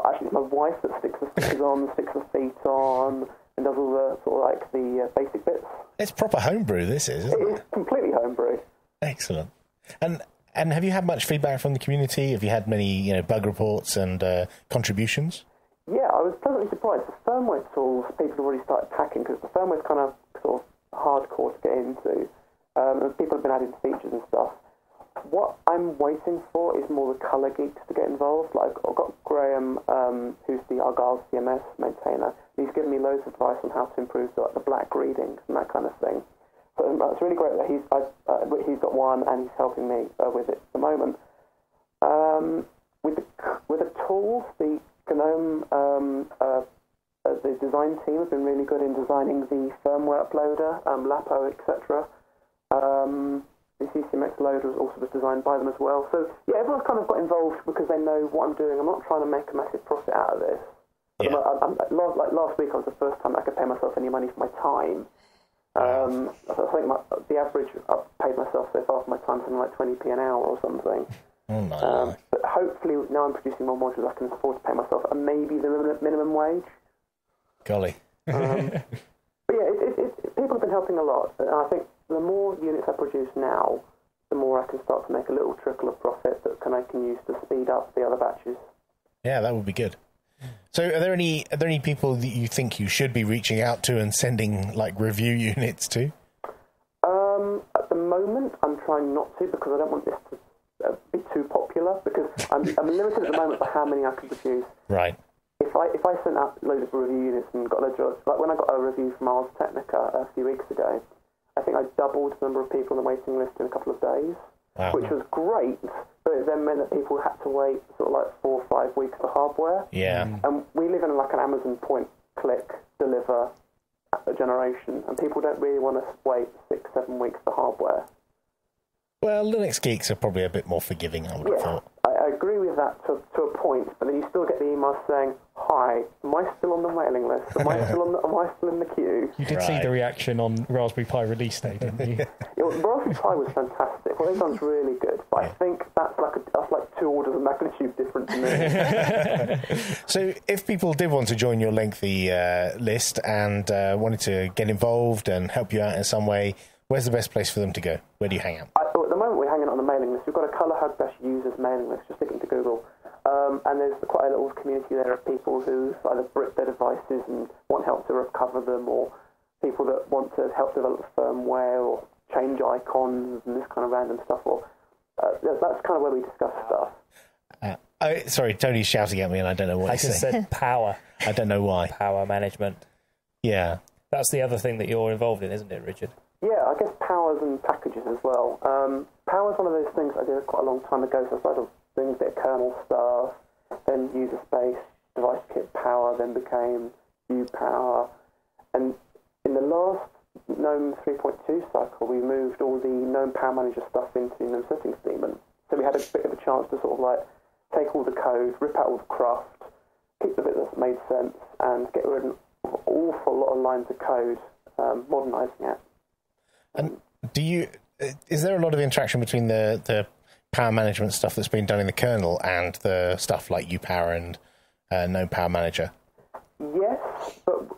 Actually, it's my wife that sticks the stickers on, sticks the feet on, and does all the sort of like the uh, basic bits. it's proper homebrew, this is, It isn't is it? completely homebrew. Excellent. And and have you had much feedback from the community? Have you had many you know bug reports and uh, contributions? Yeah, I was pleasantly surprised. The firmware tools people have already started packing because the firmware's kind of sort of hardcore to get into, um, and people have been adding features and stuff. What I'm waiting for is more the colour geeks to get involved. Like I've got Graham, um, who's the Argyll CMS maintainer. He's given me loads of advice on how to improve the, like, the black readings and that kind of thing. So um, it's really great that he's I, uh, he's got one and he's helping me uh, with it at the moment. Um, with the with the tools, the GNOME um, uh, uh, the design team have been really good in designing the firmware uploader, um, Lapo, etc. The CCMX loader was also was designed by them as well. So yeah, everyone's kind of got involved because they know what I'm doing. I'm not trying to make a massive profit out of this. Yeah. I'm, I'm, last, like last week, I was the first time I could pay myself any money for my time. Um, I think my, the average I've paid myself so far for my time something like 20p an hour or something. Oh my! Um, but hopefully, now I'm producing more modules, I can afford to pay myself a maybe the minimum, minimum wage. Golly. Um, *laughs* but yeah, it, it, it, people have been helping a lot, and I think the more units I produce now, the more I can start to make a little trickle of profit that can I can use to speed up the other batches. Yeah, that would be good. So, are there any are there any people that you think you should be reaching out to and sending like review *laughs* units to? Um, at the moment, I'm trying not to because I don't want this to uh, be too popular because I'm, I'm limited at the moment for how many I can produce. Right. If I if I sent out loads of review units and got loads of like when I got a review from Ars Technica a few weeks ago, I think I doubled the number of people on the waiting list in a couple of days, Wow. which was great. But it then meant that people had to wait sort of like four or five weeks for hardware. Yeah. Mm. And we live in like an Amazon point, click, deliver generation, and people don't really want to wait six, seven weeks for hardware. Well, Linux geeks are probably a bit more forgiving. I would have thought. I, I agree with that to, to a point, but then you still get the emails saying, "Hi, am I still on the mailing list? Am I *laughs* still on? The, am I still in the queue?" You did see the reaction on Raspberry Pi release day, didn't you? *laughs* You know, Raspberry Pi was fantastic. What they've done really good, but I think that's like a, that's like two orders of magnitude different to me. *laughs* So, if people did want to join your lengthy uh, list and uh, wanted to get involved and help you out in some way, where's the best place for them to go? Where do you hang out? I, at the moment, we're hanging out on the mailing list. We've got a ColorHug Dash users mailing list. Just stick into Google, um, and there's quite a little community there of people who either brick their devices and want help to recover them, or people that want to help develop firmware or change icons and this kind of random stuff. Or uh, that's kind of where we discuss stuff. Uh, oh, sorry, Tony's shouting at me, and I don't know what I he's just saying. said power, *laughs* I don't know why. power management. Yeah. That's the other thing that you're involved in, isn't it, Richard? Yeah, I guess powers and packages as well. Um, is one of those things I did quite a long time ago, so I started doing a bit of kernel stuff, then user space, device kit power, then became UPower. And in the last GNOME 3.2 cycle, we moved all the GNOME Power Manager stuff into the GNOME Settings Daemon. So we had a bit of a chance to sort of like take all the code, rip out all the craft, keep the bit that made sense, and get rid of an awful lot of lines of code, um, modernising it. And do you? Is there a lot of interaction between the the power management stuff that's been done in the kernel and the stuff like UPower and uh, GNOME Power Manager? Yes, but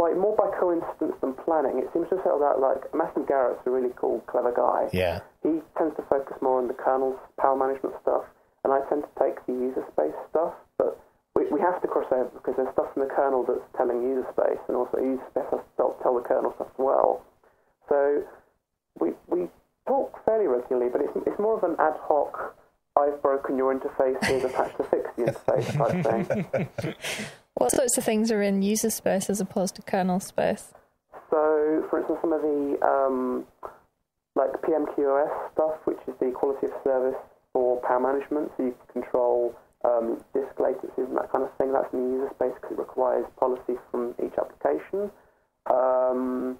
by more by coincidence than planning. It seems to have settled out like Matthew Garrett's a really cool, clever guy. Yeah. He tends to focus more on the kernel's power management stuff, and I tend to take the user space stuff. But we, we have to cross over because there's stuff in the kernel that's telling user space, and also user space has to tell, tell the kernel stuff as well. So we we talk fairly regularly, but it's it's more of an ad hoc. I've broken your interface. Here's a patch to fix the interface type thing. *laughs* What sorts of things are in user space as opposed to kernel space? So, for instance, some of the um, like PMQoS stuff, which is the quality of service for power management, so you can control um, disk latencies and that kind of thing. That's in the user space because it requires policy from each application. Um,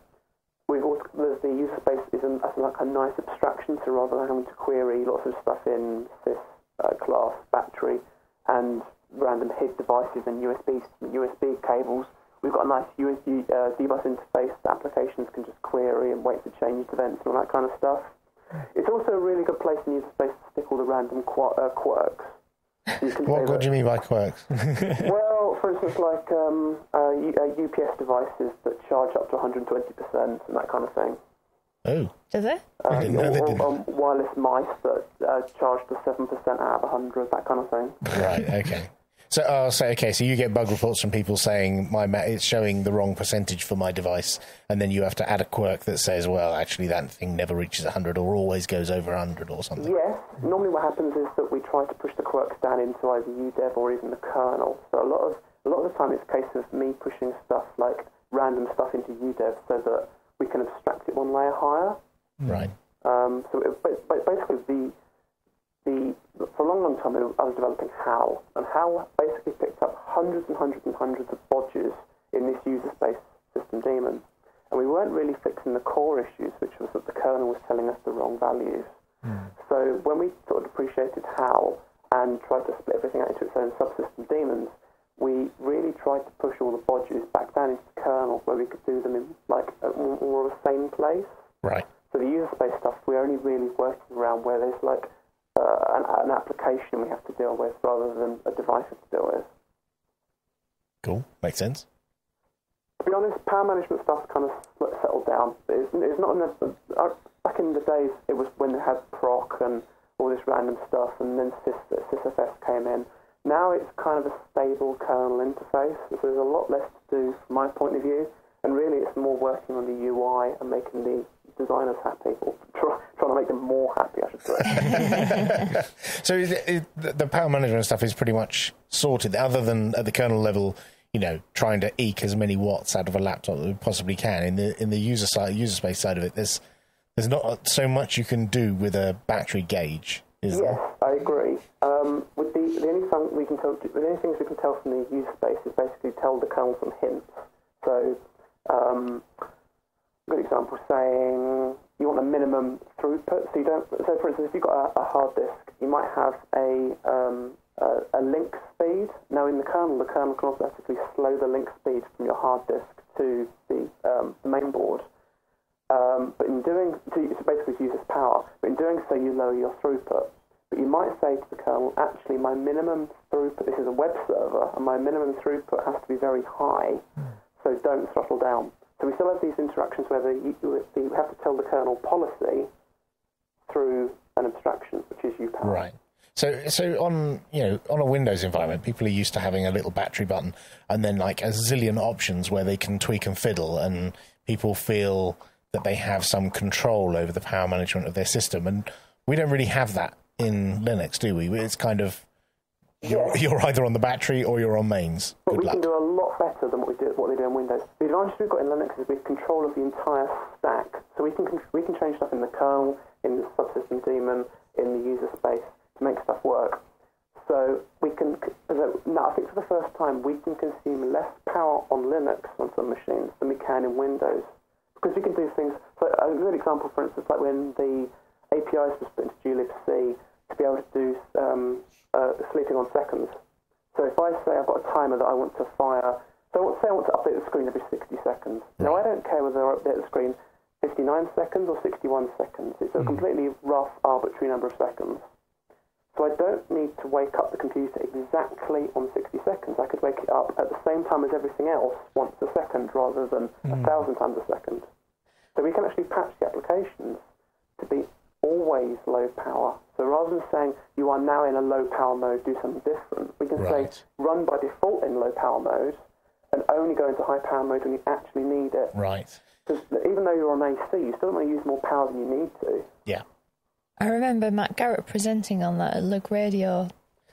we've also there's the user space is an, like a nice abstraction, so rather than having to query lots of stuff in sys uh, class battery and random HID devices and USB USB cables, we've got a nice USB uh, dbus interface that applications can just query and wait for changed events and all that kind of stuff. It's also a really good place in user space to stick all the random qu- uh, quirks. You can say What, what do you mean by quirks? *laughs* well, for instance, like um, uh, U- uh, UPS devices that charge up to 120% and that kind of thing. oh, Does it? Uh, didn't know or, they or, um, wireless mice that uh, charge to 7% out of 100, that kind of thing. right, okay. So, oh, so okay, so you get bug reports from people saying my ma- it's showing the wrong percentage for my device, and then you have to add a quirk that says, well, actually that thing never reaches 100 or always goes over 100 or something. Yes, normally what happens is that we try to push the quirks down into either UDEV or even the kernel. So a lot of a lot of the time it's a case of me pushing stuff like random stuff into UDEV so that we can abstract it one layer higher. Right. Um, so it, but, but basically, the the for a long, long time, I was developing HAL, and HAL basically picked up hundreds and hundreds and hundreds of bodges in this user space system daemon, and we weren't really fixing the core issues, which was that the kernel was telling us the wrong values. Hmm. So when we sort of depreciated HAL and tried to split everything out into its own subsystem daemons, we really tried to push all the bodges back down into the kernel, where we could do them in like a, more of a same place. Right. So the user space stuff, we're only really working around where there's like uh, an, an application we have to deal with rather than a device we have to deal with. Cool. Makes sense. To be honest, power management stuff's kind of settled down. It's, it's not in the, uh, back in the days. It was when they had proc and all this random stuff, and then Sys, SysFS came in. Now it's kind of a stable kernel interface. So there's a lot less to do from my point of view, and really it's more working on the UI and making the designers happy, or *laughs* try, trying to make them more happy, I should say. *laughs* So is it, is the the power management stuff is pretty much sorted, other than at the kernel level, you know, trying to eke as many watts out of a laptop that we possibly can. In the in the user side, user space side of it, there's there's not so much you can do with a battery gauge, is Yes, there? I agree. Um, with the, the only thing we can tell, the only things we can tell from the user space is basically tell the kernel some hints. So, um, good example saying you want a minimum throughput. So you don't. So for instance, if you've got a, a hard disk, you might have a, um, a a link speed. Now in the kernel, the kernel can automatically slow the link speed from your hard disk to the, um, main board. Um, but in doing, so it basically uses power. But in doing so, you lower your throughput. But you might say to the kernel, actually, my minimum throughput. This is a web server, and my minimum throughput has to be very high. So don't throttle down. So we still have these interactions where the, you, have to tell the kernel policy through an abstraction, which is UPower. Right. So, so on you know on a Windows environment, people are used to having a little battery button and then like a zillion options where they can tweak and fiddle, and people feel that they have some control over the power management of their system, and we don't really have that in Linux, do we? It's kind of you're, you're either on the battery or you're on mains. But Good we can do a lot better than what we do what they do in Windows. The advantage we've got in Linux is we have control of the entire stack. So we can we can change stuff in the kernel, in the subsystem daemon, in the user space to make stuff work. So we can so now I think for the first time we can consume less power on Linux on some machines than we can in Windows because we can do things. So a good example, for instance, like when the APIs were split into glibc to be able to do um, uh, sleeping on seconds. So if I say I've got a timer that I want to fire, so I want, say I want to update the screen every 60 seconds. Now I don't care whether I update the screen 59 seconds or 61 seconds. It's a completely rough, arbitrary number of seconds. So I don't need to wake up the computer exactly on 60 seconds. I could wake it up at the same time as everything else once a second rather than a hmm. thousand times a second. So we can actually patch the applications to be always low power. So rather than saying you are now in a low power mode, do something different, we can Right. say run by default in low power mode and only go into high power mode when you actually need it. Right. Because even though you're on AC, you still don't want to use more power than you need to. Yeah. I remember Matt Garrett presenting on that at LugRadio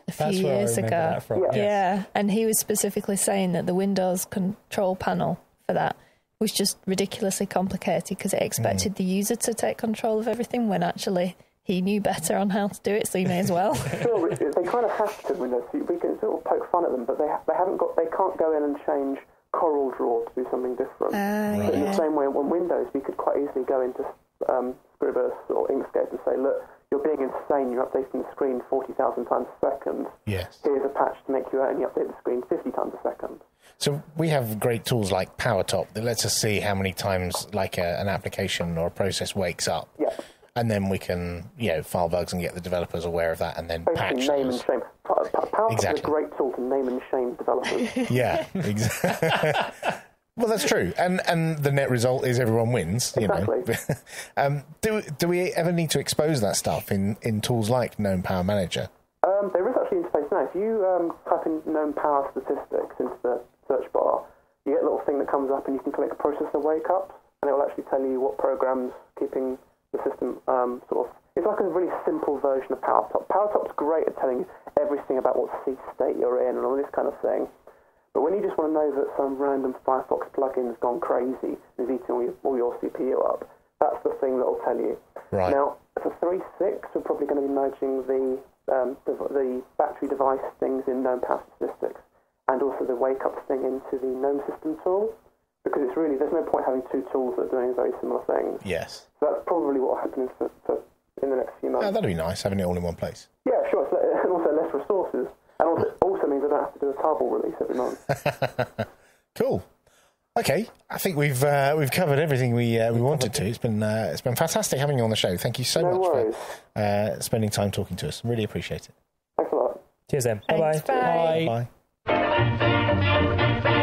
a few That's where years remember ago. that from. Yeah. yes. Yeah, and he was specifically saying that the Windows control panel for that was just ridiculously complicated because it expected mm. the user to take control of everything when actually he knew better on how to do it, so he may as well. *laughs* Sure, they kind of have to Windows. We can sort of poke fun at them, but they they haven't got they can't go in and change Corel Draw to do something different. Ah, but in the same way, on Windows, we could quite easily go into um, Scribus or Inkscape and say, look, you're being insane. You're updating the screen 40,000 times a second. Yes. Here's a patch to make you only update the screen 50 times a second. So we have great tools like PowerTop that lets us see how many times like a, an application or a process wakes up. Yeah. And then we can, you know, file bugs and get the developers aware of that and then patch Basically, name those. and shame. Pa- PowerTop is Exactly. a great tool to name and shame developers. *laughs* Yeah, exactly. *laughs* well, that's true, and and the net result is everyone wins. You know. *laughs* Um, do do we ever need to expose that stuff in in tools like Gnome Power Manager? Um, there is actually an interface now. If you um, type in GNOME Power Statistics into the search bar, you get a little thing that comes up, and you can click processor wake ups, and it will actually tell you what programs keeping the system um, sort of. It's like a really simple version of PowerTop. PowerTop's great at telling you everything about what C state you're in and all this kind of thing. But when you just want to know that some random Firefox plugin's gone crazy and is eating all your, all your CPU up, that's the thing that'll tell you. Right. Now, for 3.6, we're probably going to be merging the, um, the, the battery device things in GNOME Power Statistics and also the wake up thing into the GNOME system tool because it's really, there's no point having two tools that are doing very similar things. Yes. So that's probably what will happen for, for, in the next few months. Oh, that'd be nice having it all in one place. yeah, sure. Le- *laughs* and also less resources. And also, also means I don't have to do a tarball release every month. *laughs* Cool. Okay, I think we've uh, we've covered everything we uh, we wanted to. It's been uh, it's been fantastic having you on the show. Thank you so No much worries. for uh, spending time talking to us. Really appreciate it. Thanks a lot. Cheers then. Bye bye. bye. Bye.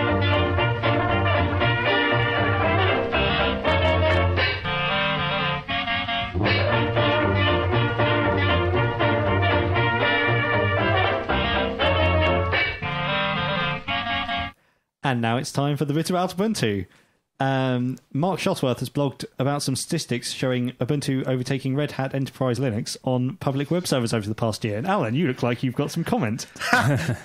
And now it's time for the bit about Ubuntu. Um, Mark Shuttleworth has blogged about some statistics showing Ubuntu overtaking Red Hat Enterprise Linux on public web servers over the past year. And Alan, you look like you've got some comment. *laughs*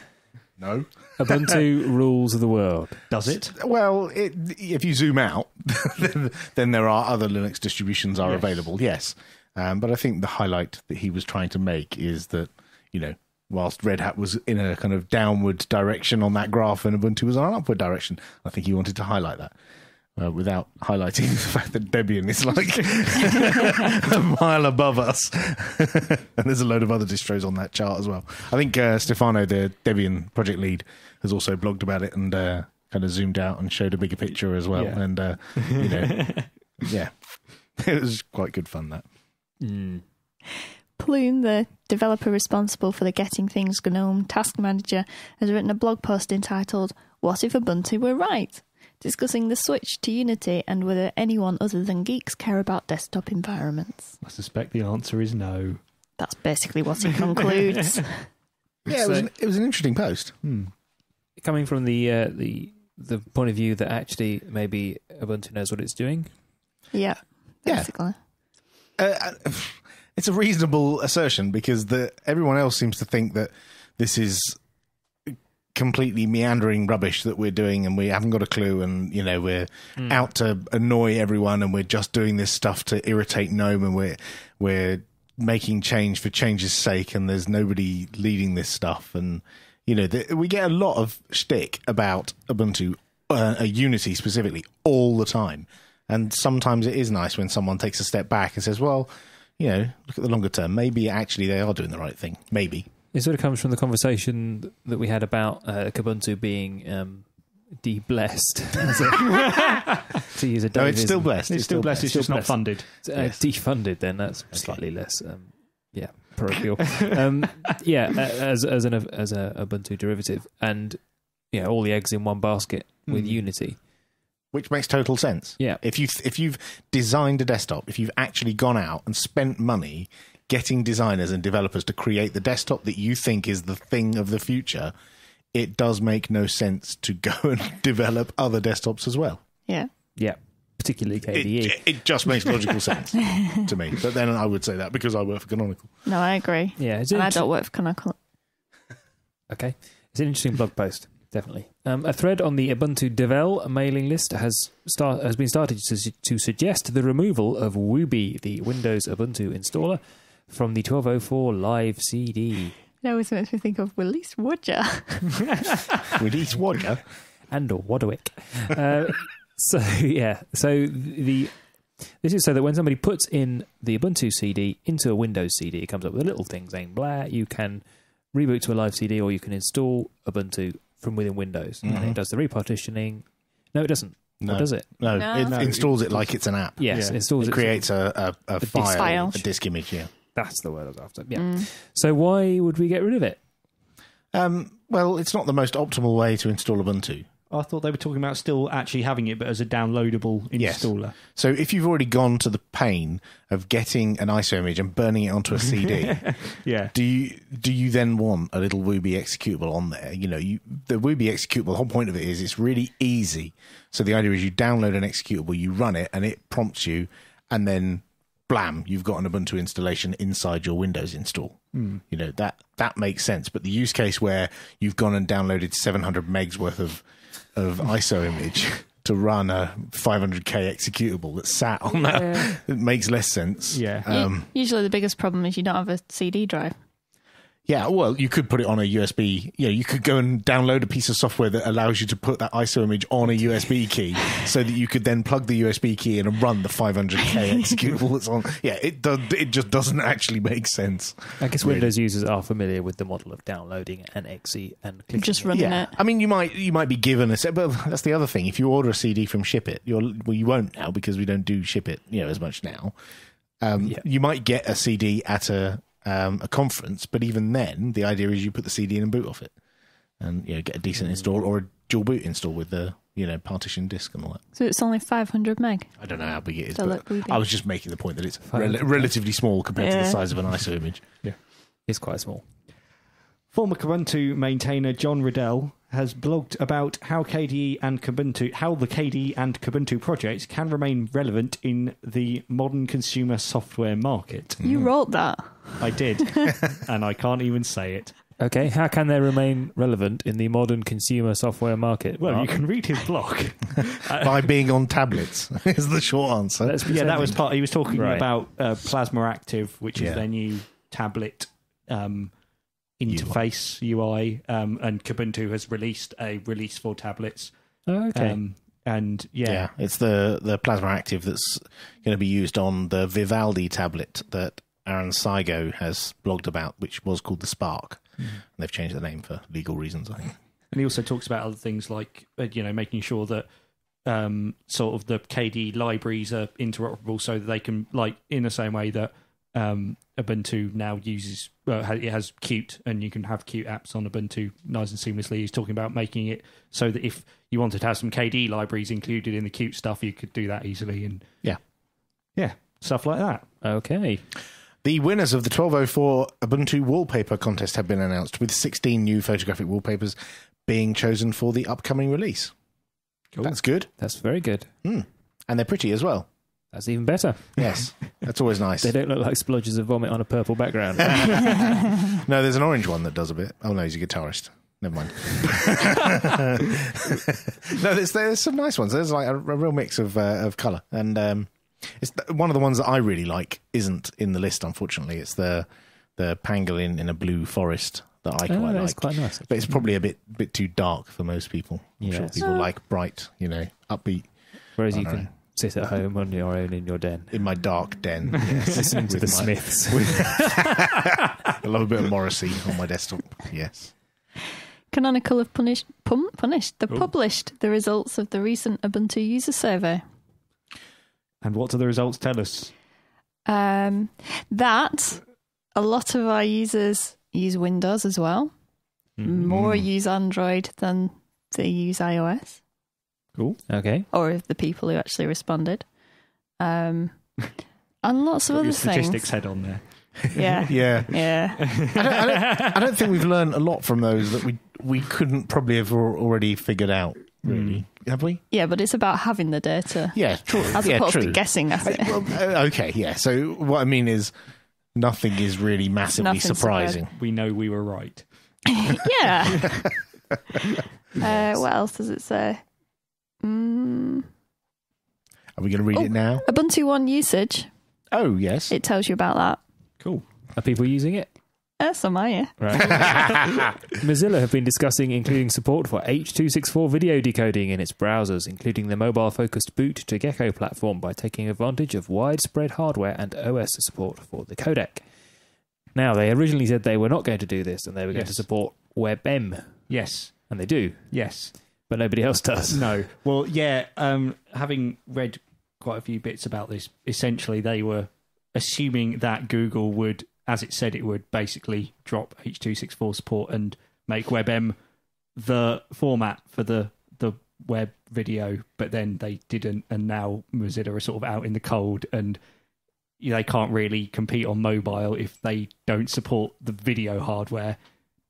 No. *laughs* Ubuntu rules of the world. Does it? Well, it, if you zoom out, then, *laughs* then there are other Linux distributions are available. Yes, um, but I think the highlight that he was trying to make is that you know, whilst Red Hat was in a kind of downward direction on that graph and Ubuntu was on an upward direction, I think he wanted to highlight that. Uh, without highlighting *laughs* the fact that Debian is like *laughs* a mile above us, *laughs* and there's a load of other distros on that chart as well. I think uh, Stefano, the Debian project lead, has also blogged about it and uh, kind of zoomed out and showed a bigger picture as well. Yeah. And uh, you know, yeah, it was quite good fun. That Ploum, the developer responsible for the Getting Things GNOME task manager, has written a blog post entitled What if Ubuntu Were Right? discussing the switch to Unity and whether anyone other than geeks care about desktop environments. I suspect the answer is no. That's basically what he concludes. *laughs* yeah, it was an, it was an interesting post. Coming from the uh, the the point of view that actually maybe Ubuntu knows what it's doing. yeah, Yeah. basically. Uh, it's a reasonable assertion because the everyone else seems to think that this is completely meandering rubbish that we're doing and we haven't got a clue and you know we're out to annoy everyone and we're just doing this stuff to irritate gnome and we're we're making change for change's sake and there's nobody leading this stuff. And you know the, we get a lot of shtick about ubuntu uh, uh, unity specifically all the time. And sometimes it is nice when someone takes a step back and says well you know look at the longer term maybe actually they are doing the right thing maybe It sort of comes from the conversation that we had about uh, Kubuntu being um, de-blessed, *laughs* to use a no it's still blessed It's still blessed, it's Still just not funded. uh, Yes. defunded, then that's slightly less, um, yeah, parochial. um, yeah, uh, as as an as a Ubuntu derivative, and yeah, all the eggs in one basket with Mm. Unity. Which makes total sense. Yeah. If you if you've designed a desktop, if you've actually gone out and spent money getting designers and developers to create the desktop that you think is the thing of the future, it does make no sense to go *laughs* and develop other desktops as well. Yeah. Yeah, particularly KDE. it just makes logical *laughs* sense to me. But then I would say that because I work for Canonical. No, I agree. yeah, it's And I don't work for Canonical. Okay, it's an interesting blog post. Definitely, um, a thread on the Ubuntu Devel mailing list has start has been started to, su- to suggest the removal of Wubi, the Windows Ubuntu installer, from the 1204 Live CD. It always makes me think of Willis Wodger. *laughs* With each Wodger. and or Wadwick. Uh, so yeah, so the this is so that when somebody puts in the Ubuntu CD into a Windows CD, it comes up with a little thing saying blah. You can reboot to a live CD, or you can install Ubuntu from within Windows, and it does the repartitioning. No, it doesn't. No. Or does it? No, No. it No. installs it like it's an app. Yes, Yeah. it installs It it. creates a, a, a disk file, file. a disk image, yeah. That's the word I was after. Yeah. So why would we get rid of it? Um, well, it's not the most optimal way to install Ubuntu. I thought they were talking about still actually having it, but as a downloadable installer. Yes. So if you've already gone to the pain of getting an ISO image and burning it onto a CD, *laughs* Yeah. do you do you then want a little Wubi executable on there? You know, you the Wubi executable. The whole point of it is it's really easy. So the idea is you download an executable, you run it, and it prompts you, and then blam, you've got an Ubuntu installation inside your Windows install. Hmm. You know that that makes sense. But the use case where you've gone and downloaded 700 megs worth of of ISO image *laughs* to run a 500k executable that's sat on that, *laughs* it makes less sense. Yeah. Um, Usually the biggest problem is you don't have a CD drive. Yeah, well, you could put it on a USB. You know, you could go and download a piece of software that allows you to put that ISO image on a USB key, so that you could then plug the USB key in and run the 500k *laughs* executable that's on. Yeah, it does. It just doesn't actually make sense. I guess Really. Windows users are familiar with the model of downloading an exe and clicking Just it. running yeah, it. I mean, you might you might be given a set, but that's the other thing. If you order a CD from ShipIt, you're well, you won't now because we don't do ShipIt, you know, as much now. Um, Yeah. You might get a CD at a um, a conference, but even then, the idea is you put the CD in and boot off it, and you know, get a decent install or a dual boot install with the you know partition disk and all that. So it's only 500 meg. I don't know how big it is, So but. I was just making the point that it's rel- relatively small compared to the size of an ISO image. Yeah, it's quite small. Former Kubuntu maintainer John Riddell has blogged about how KDE and Kubuntu, how the KDE and Kubuntu projects can remain relevant in the modern consumer software market. Mm. You wrote that. I did, *laughs* and I can't even say it. Okay, how can they remain relevant in the modern consumer software market? Well, you can read his blog. *laughs* By being on tablets *laughs* is the short answer. Let's yeah, that was part. He was talking Right. about uh, Plasma Active, which Yeah. is their new tablet um, interface UI, um, and Kubuntu has released a release for tablets. Oh, okay. Um, and yeah, Yeah, it's the the Plasma Active that's going to be used on the Vivaldi tablet that Aaron Seigo has blogged about, which was called the Spark. And they've changed the name for legal reasons, I think. And he also talks about other things like, uh, you know, making sure that um, sort of the KD libraries are interoperable so that they can, like, in the same way that um, Ubuntu now uses, well, it has Qt and you can have Qt apps on Ubuntu nice and seamlessly. He's talking about making it so that if you wanted to have some KD libraries included in the Qt stuff, you could do that easily. And Yeah. yeah, stuff like that. okay. The winners of the 1204 Ubuntu wallpaper contest have been announced, with 16 new photographic wallpapers being chosen for the upcoming release. That's good. That's very good. And they're pretty as well. That's even better. Yes, that's always nice. *laughs* They don't look like splodges of vomit on a purple background. *laughs* No, there's an orange one that does a bit. Oh no, he's a guitarist. Never mind. *laughs* no, there's, there's some nice ones. There's like a, a real mix of uh, of color, and um, it's th- one of the ones that I really like. Isn't in the list, unfortunately. It's the the pangolin in a blue forest that I quite oh, that's like. quite nice. but it's probably a bit bit too dark for most people. I'm sure Yes. people like bright, you know, upbeat Whereas you I can know. Sit at home on your own in your den, in my dark den. *laughs* Yes, listening to the my- Smiths. I love *laughs* *laughs* a bit of Morrissey on my desktop. Yes. Canonical have punished, pum, punished, they published the results of the recent Ubuntu user survey. And what do the results tell us? Um, that a lot of our users use Windows as well. Mm-hmm. More use Android than they use iOS. Cool. Okay. or of the people who actually responded. Um, and lots of Got other your statistics things. head on there. *laughs* Yeah. Yeah. Yeah. I don't, I, don't, I don't think we've learned a lot from those that we we couldn't probably have already figured out. Really, have we? Yeah, but it's about having the data Yeah, true. as yeah, opposed true. to guessing at it. Well, uh, okay, yeah. So what I mean is, nothing is really massively Nothing's surprising. We know we were right. *laughs* yeah. *laughs* uh, what else does it say? Mm, Are we going to read Oh. it now? Ubuntu One usage. Oh yes. It tells you about that. Cool. Are people using it? Uh, some are you. Right. *laughs* Mozilla have been discussing including support for H.264 video decoding in its browsers, including the mobile-focused boot to Gecko platform by taking advantage of widespread hardware and OS support for the codec. Now, they originally said they were not going to do this and they were going to support WebM, Yes. and they do, Yes. But nobody else does. No. *laughs* Well, yeah. Um, having read quite a few bits about this, essentially they were assuming that Google would, as it said it would, basically drop H.264 support and make WebM the format for the the web video, but then they didn't, and now Mozilla are sort of out in the cold and. They can't really compete on mobile if they don't support the video hardware.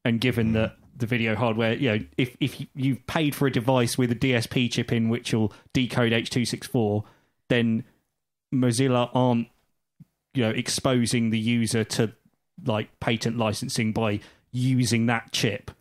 And given that the video hardware, you know, if if you- you've paid for a device with a DSP chip in which will decode H.264, then Mozilla aren't, you know, exposing the user to like patent licensing by using that chip.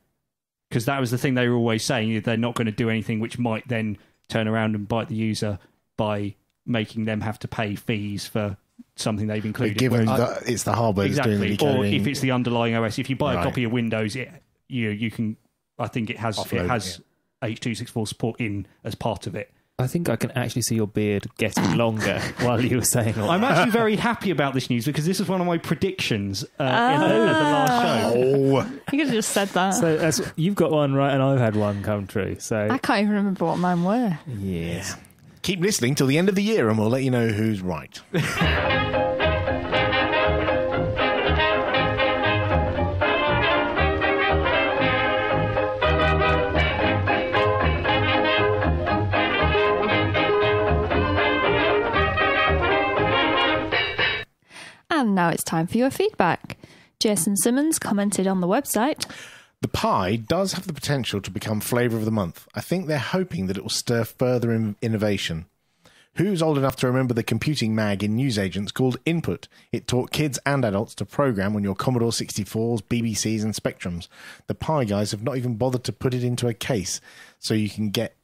Because that was the thing they were always saying. They're not going to do anything which might then turn around and bite the user by making them have to pay fees for something they've included. Given Whereas- uh, that it's the hardware that's doing the exactly. Or if it's the underlying OS, if you buy a Right. copy of Windows, it you you can. I think it has Offload it has H two six four support in as part of it. I think I can actually see your beard getting longer *laughs* while you were saying all I'm that. actually very happy about this news because this is one of my predictions uh, in the, at the last show. oh, You could have just said that. So that's, you've got one right, and I've had one come true. So I can't even remember what mine were. yes, keep listening till the end of the year, and we'll let you know who's right. *laughs* now it's time for your feedback. Jason Simmons commented on the website. The Pi does have the potential to become flavour of the month. I think they're hoping that it will stir further in- innovation. Who's old enough to remember the computing mag in newsagents called Input? It taught kids and adults to program on your Commodore 64s, BBCs, and Spectrums. The Pi guys have not even bothered to put it into a case so you can get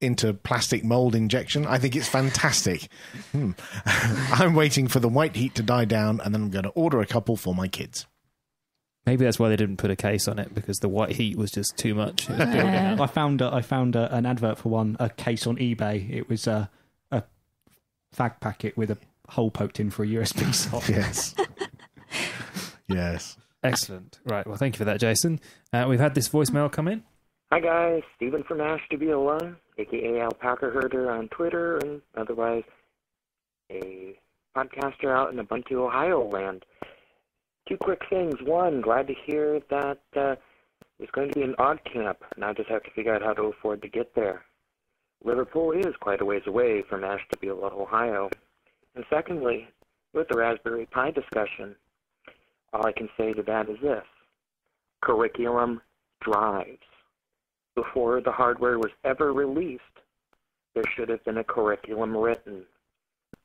into plastic mold injection. I think it's fantastic. Hmm. *laughs* I'm waiting for the white heat to die down and then I'm going to order a couple for my kids. maybe that's why they didn't put a case on it because the white heat was just too much. It was *laughs* building Yeah. I found a, I found a, an advert for one a case on eBay. It was a a fag packet with a hole poked in for a USB *laughs* socket. Yes. yes. Excellent. Right. Well, thank you for that, Jason. Uh, we've had this voicemail come in. Hi guys, Stephen from Ashtabula, aka Alpaca Herder on Twitter and otherwise a podcaster out in Ubuntu, Ohio land. Two quick things. One, glad to hear that uh, there's going to be an odd camp, and I just have to figure out how to afford to get there. Liverpool is quite a ways away from Ashtabula, Ohio. And secondly, with the Raspberry Pi discussion, all I can say to that is this. Curriculum drives before the hardware was ever released, there should have been a curriculum written.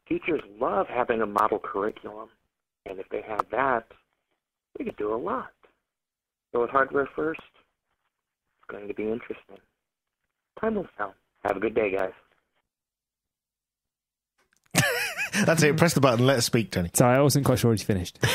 Teachers love having a model curriculum, and if they had that, we could do a lot. So with hardware first, it's going to be interesting. Time will tell. Have a good day, guys. That's it. Press the button. Let us speak, Tony. Sorry, I wasn't quite sure he's finished. *laughs*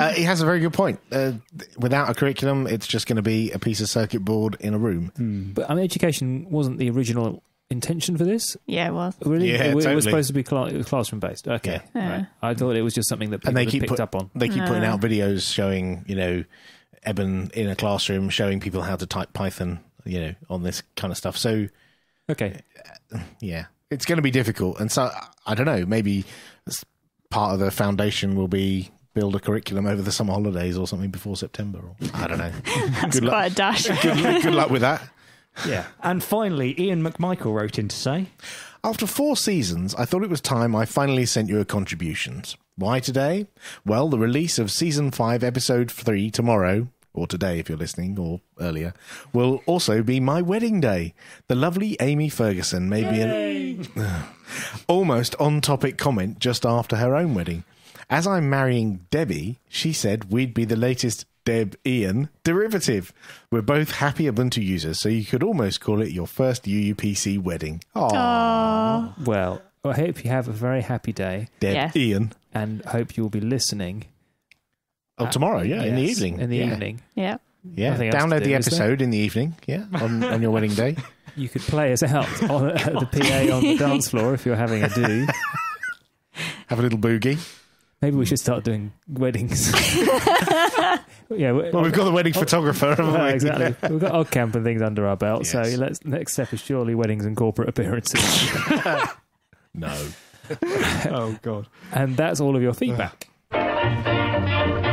Uh, he has a very good point. Uh, without a curriculum, it's just going to be a piece of circuit board in a room. But I mean, education wasn't the original intention for this. Yeah, it was. Really, Yeah, it, was- it was supposed to be cla- it was classroom based. Okay, Yeah. right. I thought it was just something that people And they keep picked put- up on. They keep putting out videos showing, you know, Eben in a classroom showing people how to type Python, you know, on this kind of stuff. So, Okay, yeah, it's going to be difficult. And so, I don't know, maybe part of the foundation will be build a curriculum over the summer holidays or something before September. Or, I don't know. *laughs* That's Good luck. quite a dash. good, good luck with that. Yeah. And finally, Ian McMichael wrote in to say, After four seasons, I thought it was time I finally sent you a contributions. Why today? Well, the release of season 5, episode 3 tomorrow, or today if you're listening, or earlier, will also be my wedding day. The lovely Amy Ferguson made me an *sighs* almost on topic comment just after her own wedding. As I'm marrying Debbie, she said we'd be the latest Deb Ian derivative. We're both happy Ubuntu users, so you could almost call it your first UUPC wedding. Aww. Well, I hope you have a very happy day Deb Yes. Ian. and hope you'll be listening Oh, tomorrow, yeah, in the evening. In the yeah. evening. Yeah. Yeah, Nothing download do, the episode in the evening. Yeah, on, *laughs* on your wedding day. You could play us out on at the PA on the dance floor if you're having a do. Have a little boogie. Maybe we should start doing weddings. *laughs* yeah, we- Well, we've got the wedding photographer, haven't Oh, we? exactly. We've got OggCamp and things under our belt. So let's next step is surely weddings and corporate appearances. *laughs* No. Oh, God. and that's all of your feedback. *sighs*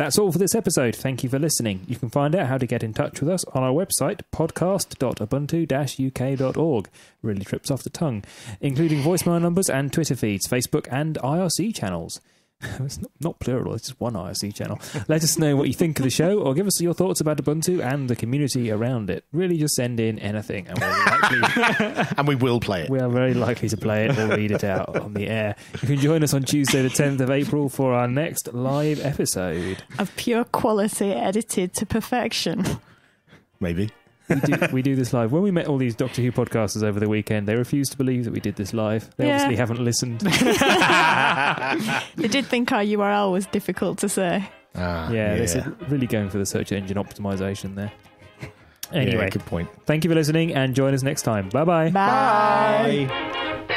That's all for this episode. Thank you for listening. You can find out how to get in touch with us on our website, podcast.ubuntu-uk.org. Really trips off the tongue, including voicemail numbers and Twitter feeds, Facebook and IRC channels. *laughs* It's not, not plural, it's just one IRC channel. Let us know what you think of the show or give us your thoughts about Ubuntu and the community around it. Really just send in anything and we're likely *laughs* And we will play it. we are very likely to play it or read it out on the air. You can join us on Tuesday, the 10th of April, for our next live episode. Of pure quality, edited to perfection. Maybe. We do, we do this live. When we met all these Doctor Who podcasters over the weekend, they refused to believe that we did this live. They Yeah. obviously haven't listened. *laughs* They did think our URL was difficult to say. Ah, Yeah, they said really going for the search engine optimization there. Yeah, Anyway, good point. thank you for listening and join us next time. Bye bye. Bye. Bye.